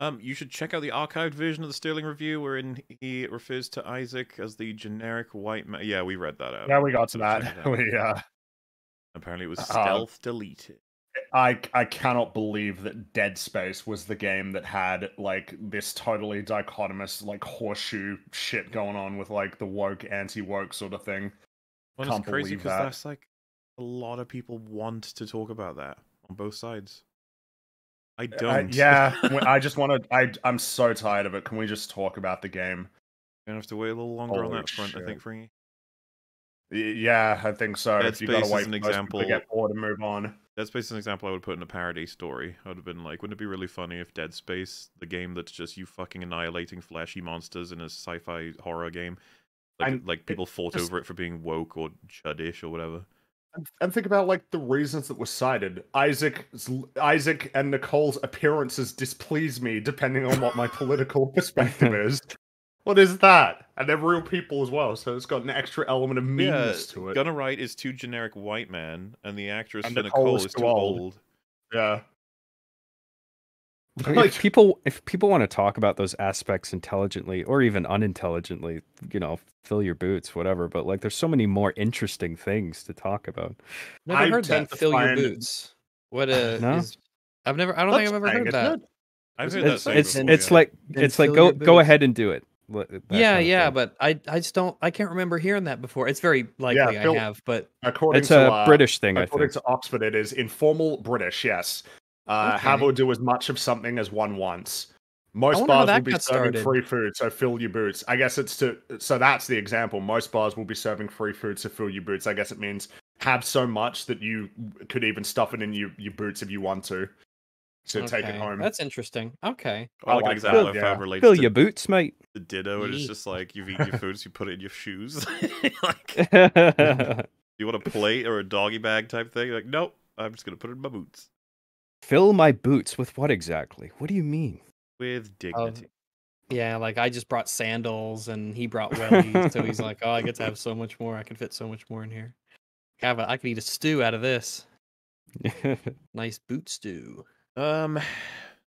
Um, you should check out the archived version of the Sterling Review, wherein he refers to Isaac as the generic white man. Yeah, we read that out. Yeah, we got to that. it <laughs> we, uh, Apparently, it was Uh, stealth deleted. I I cannot believe that Dead Space was the game that had like this totally dichotomous like horseshoe shit going on with like the woke anti woke sort of thing. Well, can't crazy believe because that. that's like a lot of people want to talk about that on both sides. I uh, I- don't. yeah, <laughs> I just want to. I I'm so tired of it. Can we just talk about the game? Gonna have to wait a little longer on that front, I shit. think, Fringy. Yeah, I think so. Dead if you gotta Space wait is an people to example. get bored and move on. Dead Space is an example I would put in a parody story. I would have been like, wouldn't it be really funny if Dead Space, the game that's just you fucking annihilating fleshy monsters in a sci-fi horror game, like And like people fought just- over it for being woke or chuddish or whatever. And- And think about like the reasons that were cited. Isaac, Isaac, and Nicole's appearances displease me, depending on what my <laughs> political perspective is. What is that? And they're real people as well, so it's got an extra element of meanness to it. Gunner Wright is too generic white man, and the actress And for Nicole Nicole is is too too old. old. Yeah. I mean, Like- if people if people want to talk about those aspects intelligently or even unintelligently, you know, fill your boots, whatever. But like, there's so many more interesting things to talk about. Never I heard tend that. to Fill your boots. What uh <laughs> No? is- I've never. I don't That's think I've ever heard that. I've heard it that It's it's, before, it's yeah. like Then it's like go go ahead and do it. Li- that Yeah, kind of yeah, thing. but I I just don't. I can't remember hearing that before. It's very likely Phil- I have, but According it's to a uh, British thing, I according think. to Oxford, it is informal British. Yes, uh, Okay. have or do as much of something as one wants. Most bars will be got serving started. free food, so fill your boots. I guess it's to. So that's the example. Most bars will be serving free food, so fill your boots. I guess it means have so much that you could even stuff it in your, your boots if you want to. To take it home. That's interesting. Okay. Or like I an like that, example I yeah. found relates Fill to your boots, mate. the ditto, and it's just like you've eaten your food, so you put it in your shoes. <laughs> like, <laughs> you want a plate or a doggy bag type thing? Like, nope, I'm just gonna put it in my boots Fill my boots with what exactly? What do you mean? with um, dignity. Yeah, like I just brought sandals and he brought <laughs> wellies, so he's like, "Oh, I get to have so much more. I can fit so much more in here. Have a, I could eat a stew out of this. Nice boot stew." Um,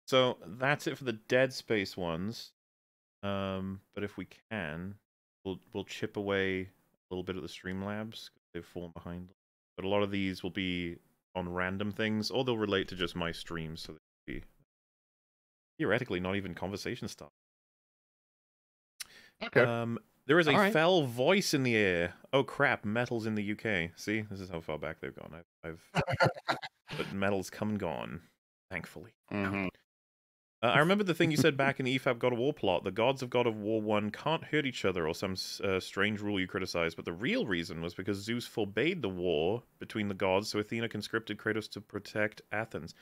so that's it for the Dead Space ones. Um, but if we can, we'll we'll chip away a little bit at the Streamlabs. They've fallen behind. But a lot of these will be on random things, or they'll relate to just my streams, so they'll be theoretically not even conversation stuff. okay. Um, there is a Alright. fell voice in the air. Oh crap! Metal's in the UK. See, this is how far back they've gone. I've, I've <laughs> but metal's come and gone, thankfully. Mhm. Uh, I remember the thing you said back in the EFAP God of War plot. The gods of God of War 1 can't hurt each other, or some uh, strange rule you criticized. But the real reason was because Zeus forbade the war between the gods, so Athena conscripted Kratos to protect Athens.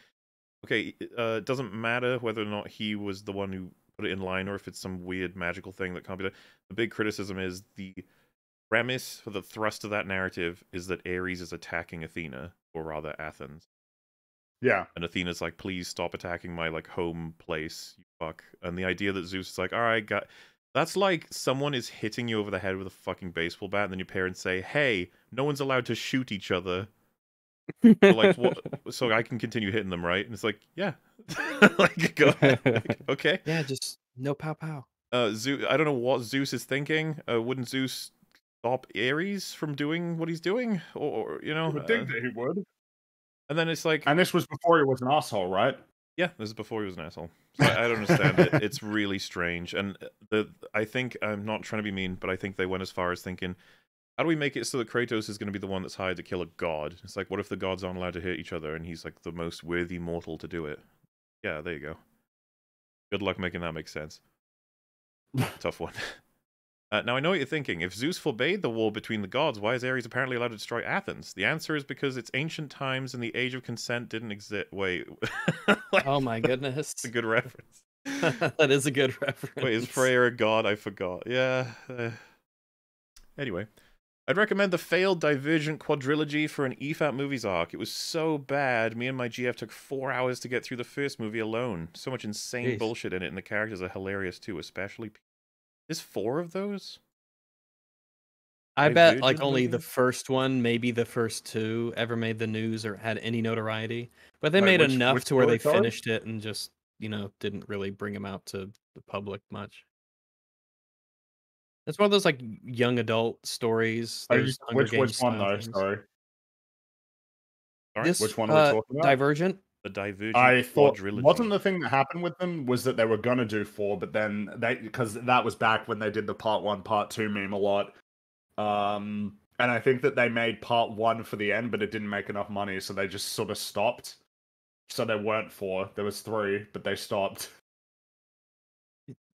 Okay, uh, it doesn't matter whether or not he was the one who put it in line, or if it's some weird magical thing that can't be done. The big criticism is the premise for the thrust of that narrative is that Ares is attacking Athena, or rather Athens. Yeah. And Athena's like, please stop attacking my like home place, you fuck. And the idea that Zeus is like, all right, got that's like someone is hitting you over the head with a fucking baseball bat, and then your parents say, hey, no one's allowed to shoot each other. Like, what? <laughs> So I can continue hitting them, right? And it's like, yeah, <laughs> like go <laughs> ahead. Like, okay. Yeah, just no pow pow. Uh, Zeus, I don't know what Zeus is thinking. Uh, wouldn't Zeus stop Ares from doing what he's doing, or, or you know? I would uh, think that he would. And then it's like, And this was before he was an asshole, right? Yeah, this is before he was an asshole. So I, I don't understand it. It's really strange, and uh, the I think I'm not trying to be mean, but I think they went as far as thinking, how do we make it so that Kratos is going to be the one that's hired to kill a god? It's like, what if the gods aren't allowed to hurt each other, and he's like the most worthy mortal to do it? Yeah, there you go. Good luck making that make sense. <laughs> Tough one. Uh, now I know what you're thinking. If Zeus forbade the war between the gods, why is Ares apparently allowed to destroy Athens? The answer is because it's ancient times and the age of consent didn't exist. Wait, <laughs> Like, Oh my <laughs> goodness. that's a good reference. <laughs> that is a good reference. Wait, is Freya a god? I forgot. Yeah. uh, Anyway, I'd recommend the failed Divergent quadrilogy for an E EFAP movies arc. It was so bad, me and my GF took four hours to get through the first movie alone. So much insane Jeez. bullshit in it, and the characters are hilarious too, especially. There's four of those? I bet like only the first one, maybe the first two, ever made the news or had any notoriety. But they Wait, made which- enough which to where they finished it and just you know didn't really bring them out to the public much. It's one of those like young adult stories. You- which which one though? things. Sorry. Sorry? This, Which one are we uh, talking about? Divergent. The Divergent I thought quadrilogy. wasn't the thing that happened with them was that they were gonna do four, but then they because that was back when they did the part one, part two meme a lot. Um, and I think that they made part one for the end, but it didn't make enough money, so they just sort of stopped. So there weren't four; there was three, but they stopped.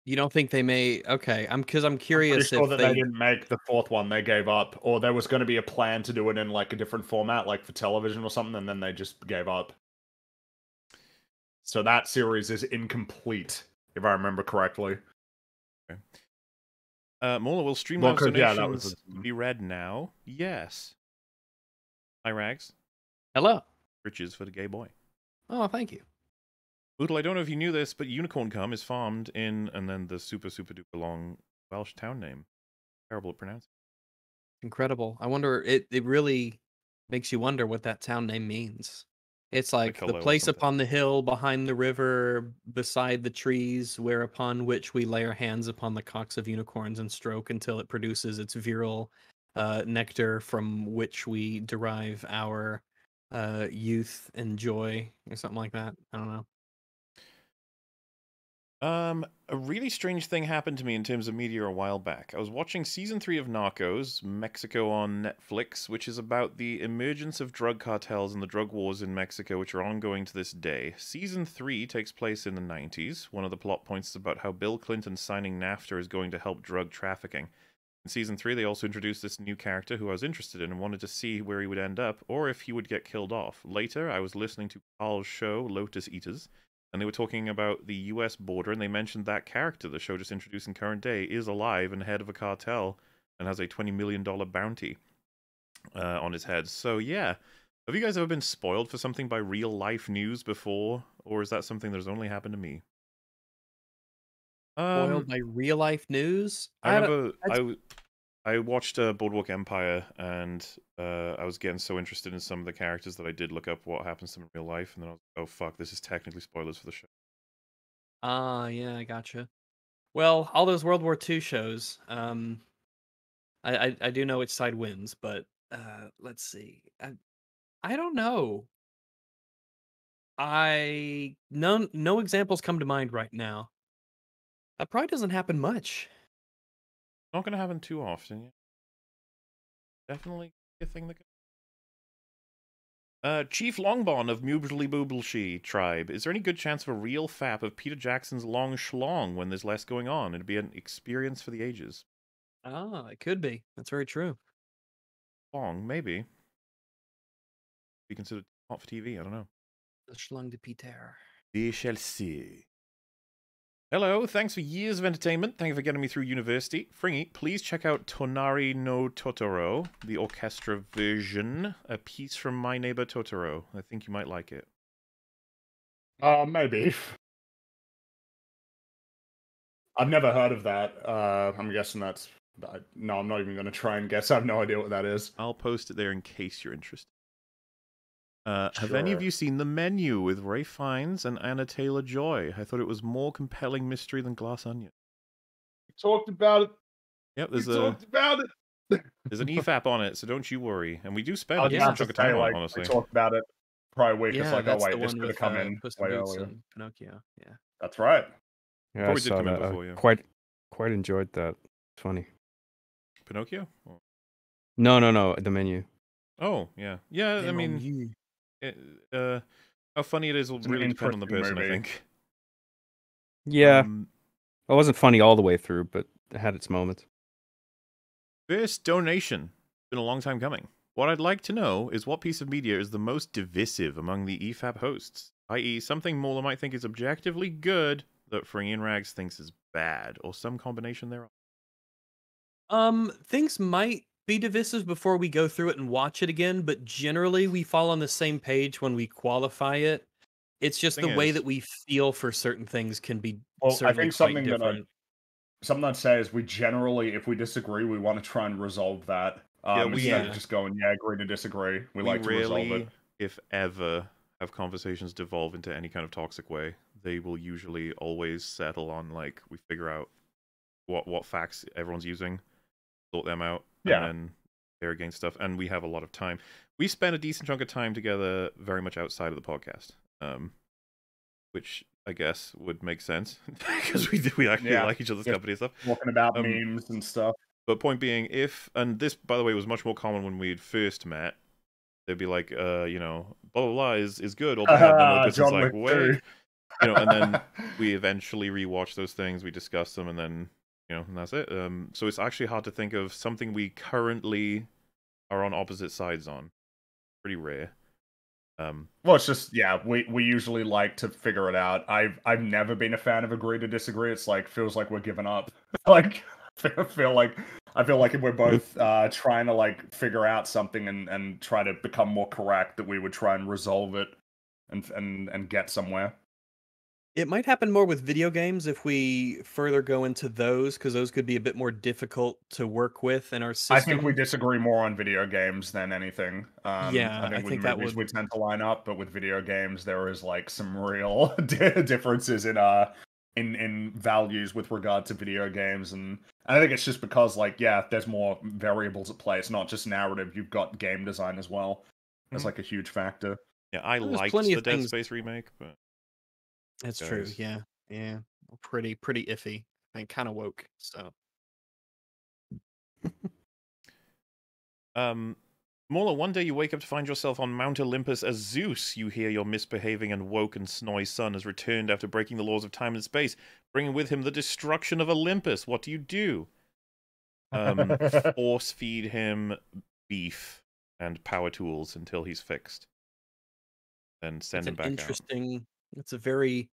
You don't think they may? Okay, I'm because I'm I'm curious sure if that they. they didn't make the fourth one; they gave up, or there was going to be a plan to do it in like a different format, like for television or something, and then they just gave up. So that series is incomplete, if I remember correctly. Uh, MauLer, will Streamlabs 'cause, yeah, that donations was the- be read now? Yes. Hi, Rags. Hello. Riches for the gay boy. Oh, thank you. Oodle, I don't know if you knew this, but unicorn cum is farmed in, and then the super, super duper long Welsh town name. Terrible at pronouncing. Incredible. I wonder. It it really makes you wonder what that town name means. It's like the place upon the hill behind the river, beside the trees, whereupon which we lay our hands upon the cocks of unicorns and stroke until it produces its virile uh, nectar, from which we derive our uh, youth and joy, or something like that. I don't know. Um, a really strange thing happened to me in terms of media a while back. I was watching season three of Narcos, Mexico on Netflix, which is about the emergence of drug cartels and the drug wars in Mexico, which are ongoing to this day. Season three takes place in the 90s. One of the plot points is about how Bill Clinton signing NAFTA is going to help drug trafficking. In season three, they also introduced this new character who I was interested in and wanted to see where he would end up or if he would get killed off. Later, I was listening to Carl's show, Lotus Eaters, and they were talking about the US border, and they mentioned that character the show just introduced in current day is alive and head of a cartel and has a $20 million bounty uh, on his head. So, yeah. Have you guys ever been spoiled for something by real life news before, or is that something that's only happened to me? Um, Spoiled by real life news. I don't- remember I, I watched uh, Boardwalk Empire and uh, I was getting so interested in some of the characters that I did look up what happens to them in real life, and then I was like, oh fuck, this is technically spoilers for the show. Ah, yeah, I gotcha. Well, all those World War II shows, um, I, I I do know which side wins, but uh, let's see. I, I don't know. I no no examples come to mind right now. That probably doesn't happen much. Not going to happen too often. Yeah. Definitely a thing that. Could... Uh, Chief Longbon of Boobleshe tribe. Is there any good chance of a real fap of Peter Jackson's Long Schlong when there's less going on? It'd be an experience for the ages. Ah, it could be. That's very true. Long, maybe. Be considered hot for TV. I don't know. The Schlung de Peter. We shall see. Hello, thanks for years of entertainment. Thank you for getting me through university. Fringy, please check out Tonari no Totoro, the orchestra version, a piece from My Neighbor Totoro. I think you might like it. Uh, maybe. I've never heard of that. Uh, I'm guessing that's. No, I'm not even going to try and guess. I have no idea what that is. I'll post it there in case you're interested. Uh, Have any of you seen The Menu with Ralph Fiennes and Anya Taylor-Joy? I thought it was more compelling mystery than Glass Onion. We talked about it. Yep, We there's a talked about it. <laughs> there's an E EFAP on it, so don't you worry. And we do spend I a was yeah, decent chunk of say, time on like, it, honestly. we talked about it Probably wait, Yeah, it's like, oh that's wait, this one could have come uh, in Puss in way Boots earlier. Pinocchio. Yeah. That's right. Yeah, I Probably did come that. I before, yeah. Quite, quite enjoyed that. It's funny. Pinocchio? Or- No, no, no. The menu. Oh, yeah. Yeah, I mean, it, uh, how funny it is will It's really depend on the interesting person, I think. Yeah, Um, it wasn't funny all the way through, but it had its moments. First donation. Been a long time coming. What I'd like to know is what piece of media is the most divisive among the E EFAP hosts, i.e., something MauLer might think is objectively good that Fringy and Rags thinks is bad, or some combination thereof. Um, things might be divisive before we go through it and watch it again, but generally we fall on the same page when we qualify it. It's just the Thing way is- that we feel for certain things can be Well, I think quite something that I, different. something I'd say is we generally, if we disagree, we want to try and resolve that. Um, Yeah, we- instead Yeah. of just going, yeah, agree to disagree. We, like to resolve it. if ever, have conversations devolve into any kind of toxic way. They will usually always settle on like we figure out what what facts everyone's using, sort them out, Yeah. and then they're stuff. And we have a lot of time. We spend a decent chunk of time together, very much outside of the podcast, um, which I guess would make sense <laughs> because we do, we actually Yeah, like each other's just- company and stuff. Talking about Um, memes and stuff. But point being, if and this, by the way, was much more common when we had first met. They'd be like, uh, you know, blah blah blah is, is good or and then is John like, wait, you know, and then <laughs> we eventually rewatch those things, we discuss them, and then you know, and that's it. Um, so it's actually hard to think of something we currently are on opposite sides on. Pretty rare. Um, Well, it's just yeah, we we usually like to figure it out. I've I've never been a fan of agree to disagree. It's like feels like we're giving up. <laughs> like <laughs> I feel like I feel like if we're both <laughs> uh trying to like figure out something and and try to become more correct, that we would try and resolve it and and and get somewhere. It might happen more with video games if we further go into those, because those could be a bit more difficult to work with in our system. I think we disagree more on video games than anything. Um, Yeah, I think I with think that movies would- we tend to line up, but with video games there is like some real <laughs> differences in uh in in values with regard to video games, and I think it's just because like yeah, there's more variables at play. It's not just narrative. You've got game design as well. That's Mhm. like a huge factor. yeah, I There's liked the Dead things- Space remake, but That's true. guys. Yeah, yeah, pretty pretty iffy and kind of woke. So Um, MauLer, one day you wake up to find yourself on Mount Olympus as Zeus. You hear your misbehaving and woke and snowy son has returned after breaking the laws of time and space, bringing with him the destruction of Olympus. What do you do? Um, <laughs> Force feed him beef and power tools until he's fixed. Then send it's him back out. interesting. It's a very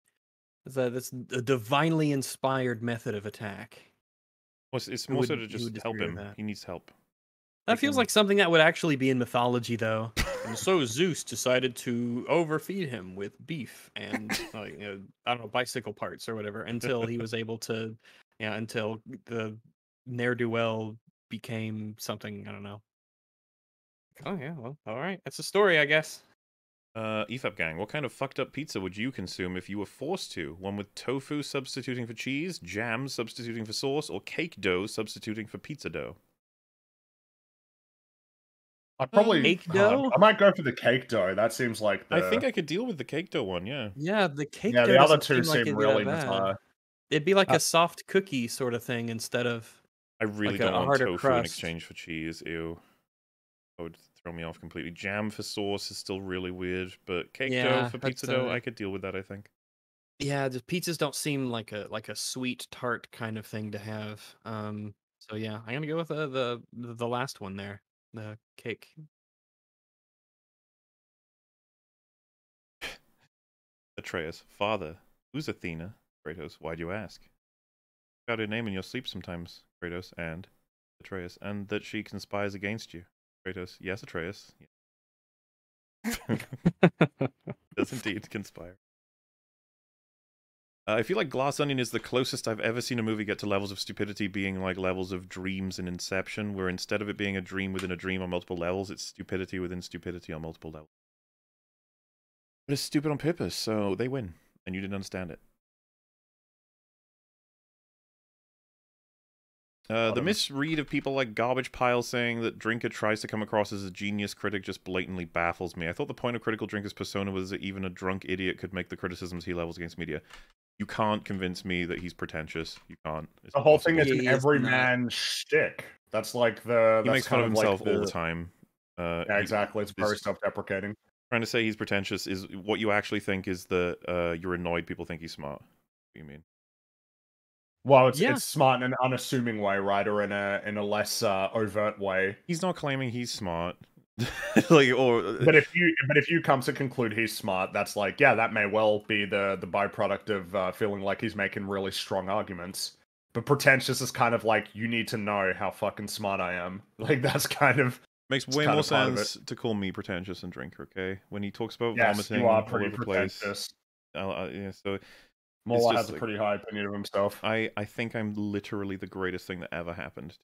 it's a, that's a divinely inspired method of attack. Well, it's, it's more would- so to just help him. He needs help. That feels like something that would actually be in mythology, though. <laughs> And so Zeus decided to overfeed him with beef and like you know, I don't know bicycle parts or whatever until he was able to, yeah, until the ne'er do well became something I don't know. Oh yeah, well, all right, that's a story, I guess. Uh, EFAP gang, what kind of fucked up pizza would you consume if you were forced to? One with tofu substituting for cheese, jam substituting for sauce, or cake dough substituting for pizza dough? I probably Cake uh, <sighs> dough? I might go for the cake dough. That seems like the, I think I could deal with the cake dough one, yeah. Yeah, the cake. yeah. dough The other two like seem it'd be that really bad. bizarre. It'd be like Uh, a soft cookie sort of thing instead of. I really Like a- don't a want harder tofu in exchange for cheese. Ew. That would throw me off completely. Jam for sauce is still really weird, but cake dough for pizza dough, uh, I could deal with that, I think. Yeah, the pizzas don't seem like a like a sweet tart kind of thing to have. Um, so yeah, I'm gonna go with the the the last one there, the cake. <sighs> Atreus, father, who's Athena? Kratos, why do you ask? Got her name in your sleep sometimes, Kratos, and Atreus, and that she conspires against you. Kratos, yes, Atreus. <laughs> Does indeed conspire. Uh, I feel like Glass Onion is the closest I've ever seen a movie get to levels of stupidity being like levels of dreams in Inception, where instead of it being a dream within a dream on multiple levels, it's stupidity within stupidity on multiple levels. But it's stupid on purpose, so they win, and you didn't understand it. Uh, the misread of people like Garbage Pile saying that Drinker tries to come across as a genius critic just blatantly baffles me. I thought the point of Critical Drinker's persona was that even a drunk idiot could make the criticisms he levels against media. You can't convince me that he's pretentious. You can't. It's The whole thing impossible. is an is everyman shtick. That's like the. He that's makes fun of kind like himself all the time. Uh, Yeah, exactly. It's very self-deprecating. trying to say he's pretentious is what you actually think is that uh, you're annoyed people think he's smart. What do you mean? Well, it's Yeah. it's smart in an unassuming way, right, or in a in a less uh, overt way. He's not claiming he's smart. <laughs> like or But if you but if you come to conclude he's smart, that's like yeah, that may well be the the byproduct of uh, feeling like he's making really strong arguments. But pretentious is kind of like you need to know how fucking smart I am. <laughs> Like that's kind of makes way more of part of sense to call me pretentious and drinker. Okay, when he talks about yes, vomiting you are pretty the place. pretentious. I'll- yeah, so MauLer has a like- pretty high opinion of himself. I I think I'm literally the greatest thing that ever happened.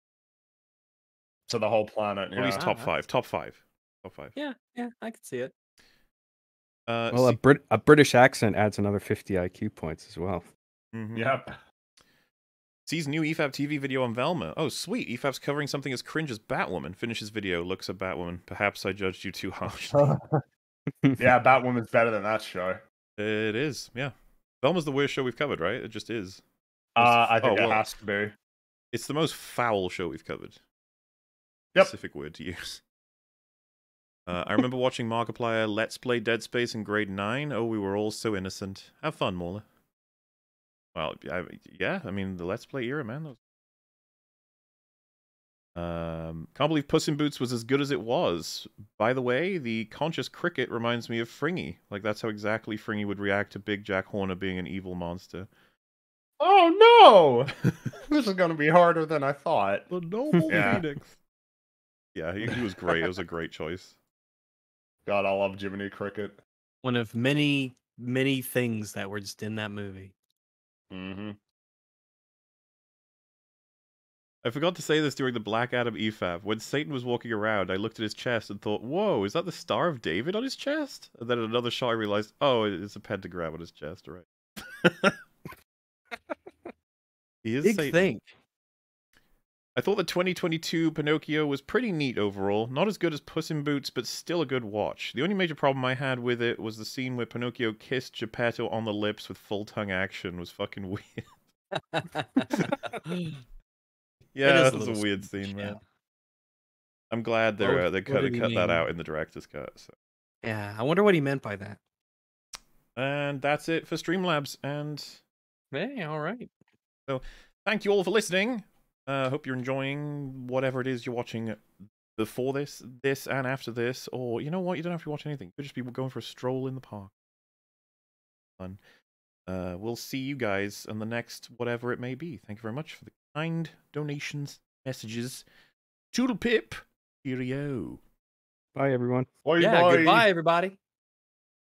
to the whole planet. Or at least Yeah. top Wow, five. Top five. Top five. Yeah, yeah, I can see it. Uh, Well, a, Brit- a British accent adds another 50 IQ points as well. mhm. Yep. Sees new E EFAP TV video on Velma. Oh, sweet. EFAP's covering something as cringe as Batwoman. Finishes video, looks at Batwoman. Perhaps I judged you too harshly. <laughs> yeah, Batwoman's better than that show. it is, yeah. Velma's the worst show we've covered, right? It just is. Uh, I think oh, it well, has to be. It's the most foul show we've covered. Yep. Specific word to use. <laughs> Uh, I remember watching Markiplier Let's Play Dead Space in grade 9. Oh, we were all so innocent. Have fun, Mauler. Well, I, yeah, I mean, the Let's Play era, man. That was... Um, can't believe Puss in Boots was as good as it was. By the way, the conscious cricket reminds me of Fringy. Like, that's how exactly Fringy would react to Big Jack Horner being an evil monster. Oh no! <laughs> this is gonna be harder than I thought. The noble Yeah. phoenix. Yeah, he, he was great. It was a great <laughs> choice. God, I love Jiminy Cricket. One of many, many things that were just in that movie. Mm-hmm. I forgot to say this during the Black Adam EFAP. When Satan was walking around, I looked at his chest and thought, "Whoa, is that the Star of David on his chest?" And then in another shot, I realized, "Oh, it's a pentagram on his chest." Right. <laughs> he is Big Satan. thing. I thought the 2022 Pinocchio was pretty neat overall. Not as good as Puss in Boots, but still a good watch. The only major problem I had with it was the scene where Pinocchio kissed Geppetto on the lips with full tongue action was fucking <laughs> weird. <laughs> yeah, is that was a weird strange, scene, yeah. man. I'm glad they're What- uh, they cut, did cut that out in the director's cut. So. Yeah, I wonder what he meant by that. And that's it for Streamlabs. And Hey, all right. So, thank you all for listening. Uh, hope you're enjoying whatever it is you're watching before this, this, and after this. Or you know what? You don't have to watch anything. You could just be going for a stroll in the park. Fun. Uh, we'll see you guys on the next whatever it may be. Thank you very much for the kind donations, messages. Toodle pip. Cheerio. Bye, everyone. Bye, yeah, bye. goodbye, everybody.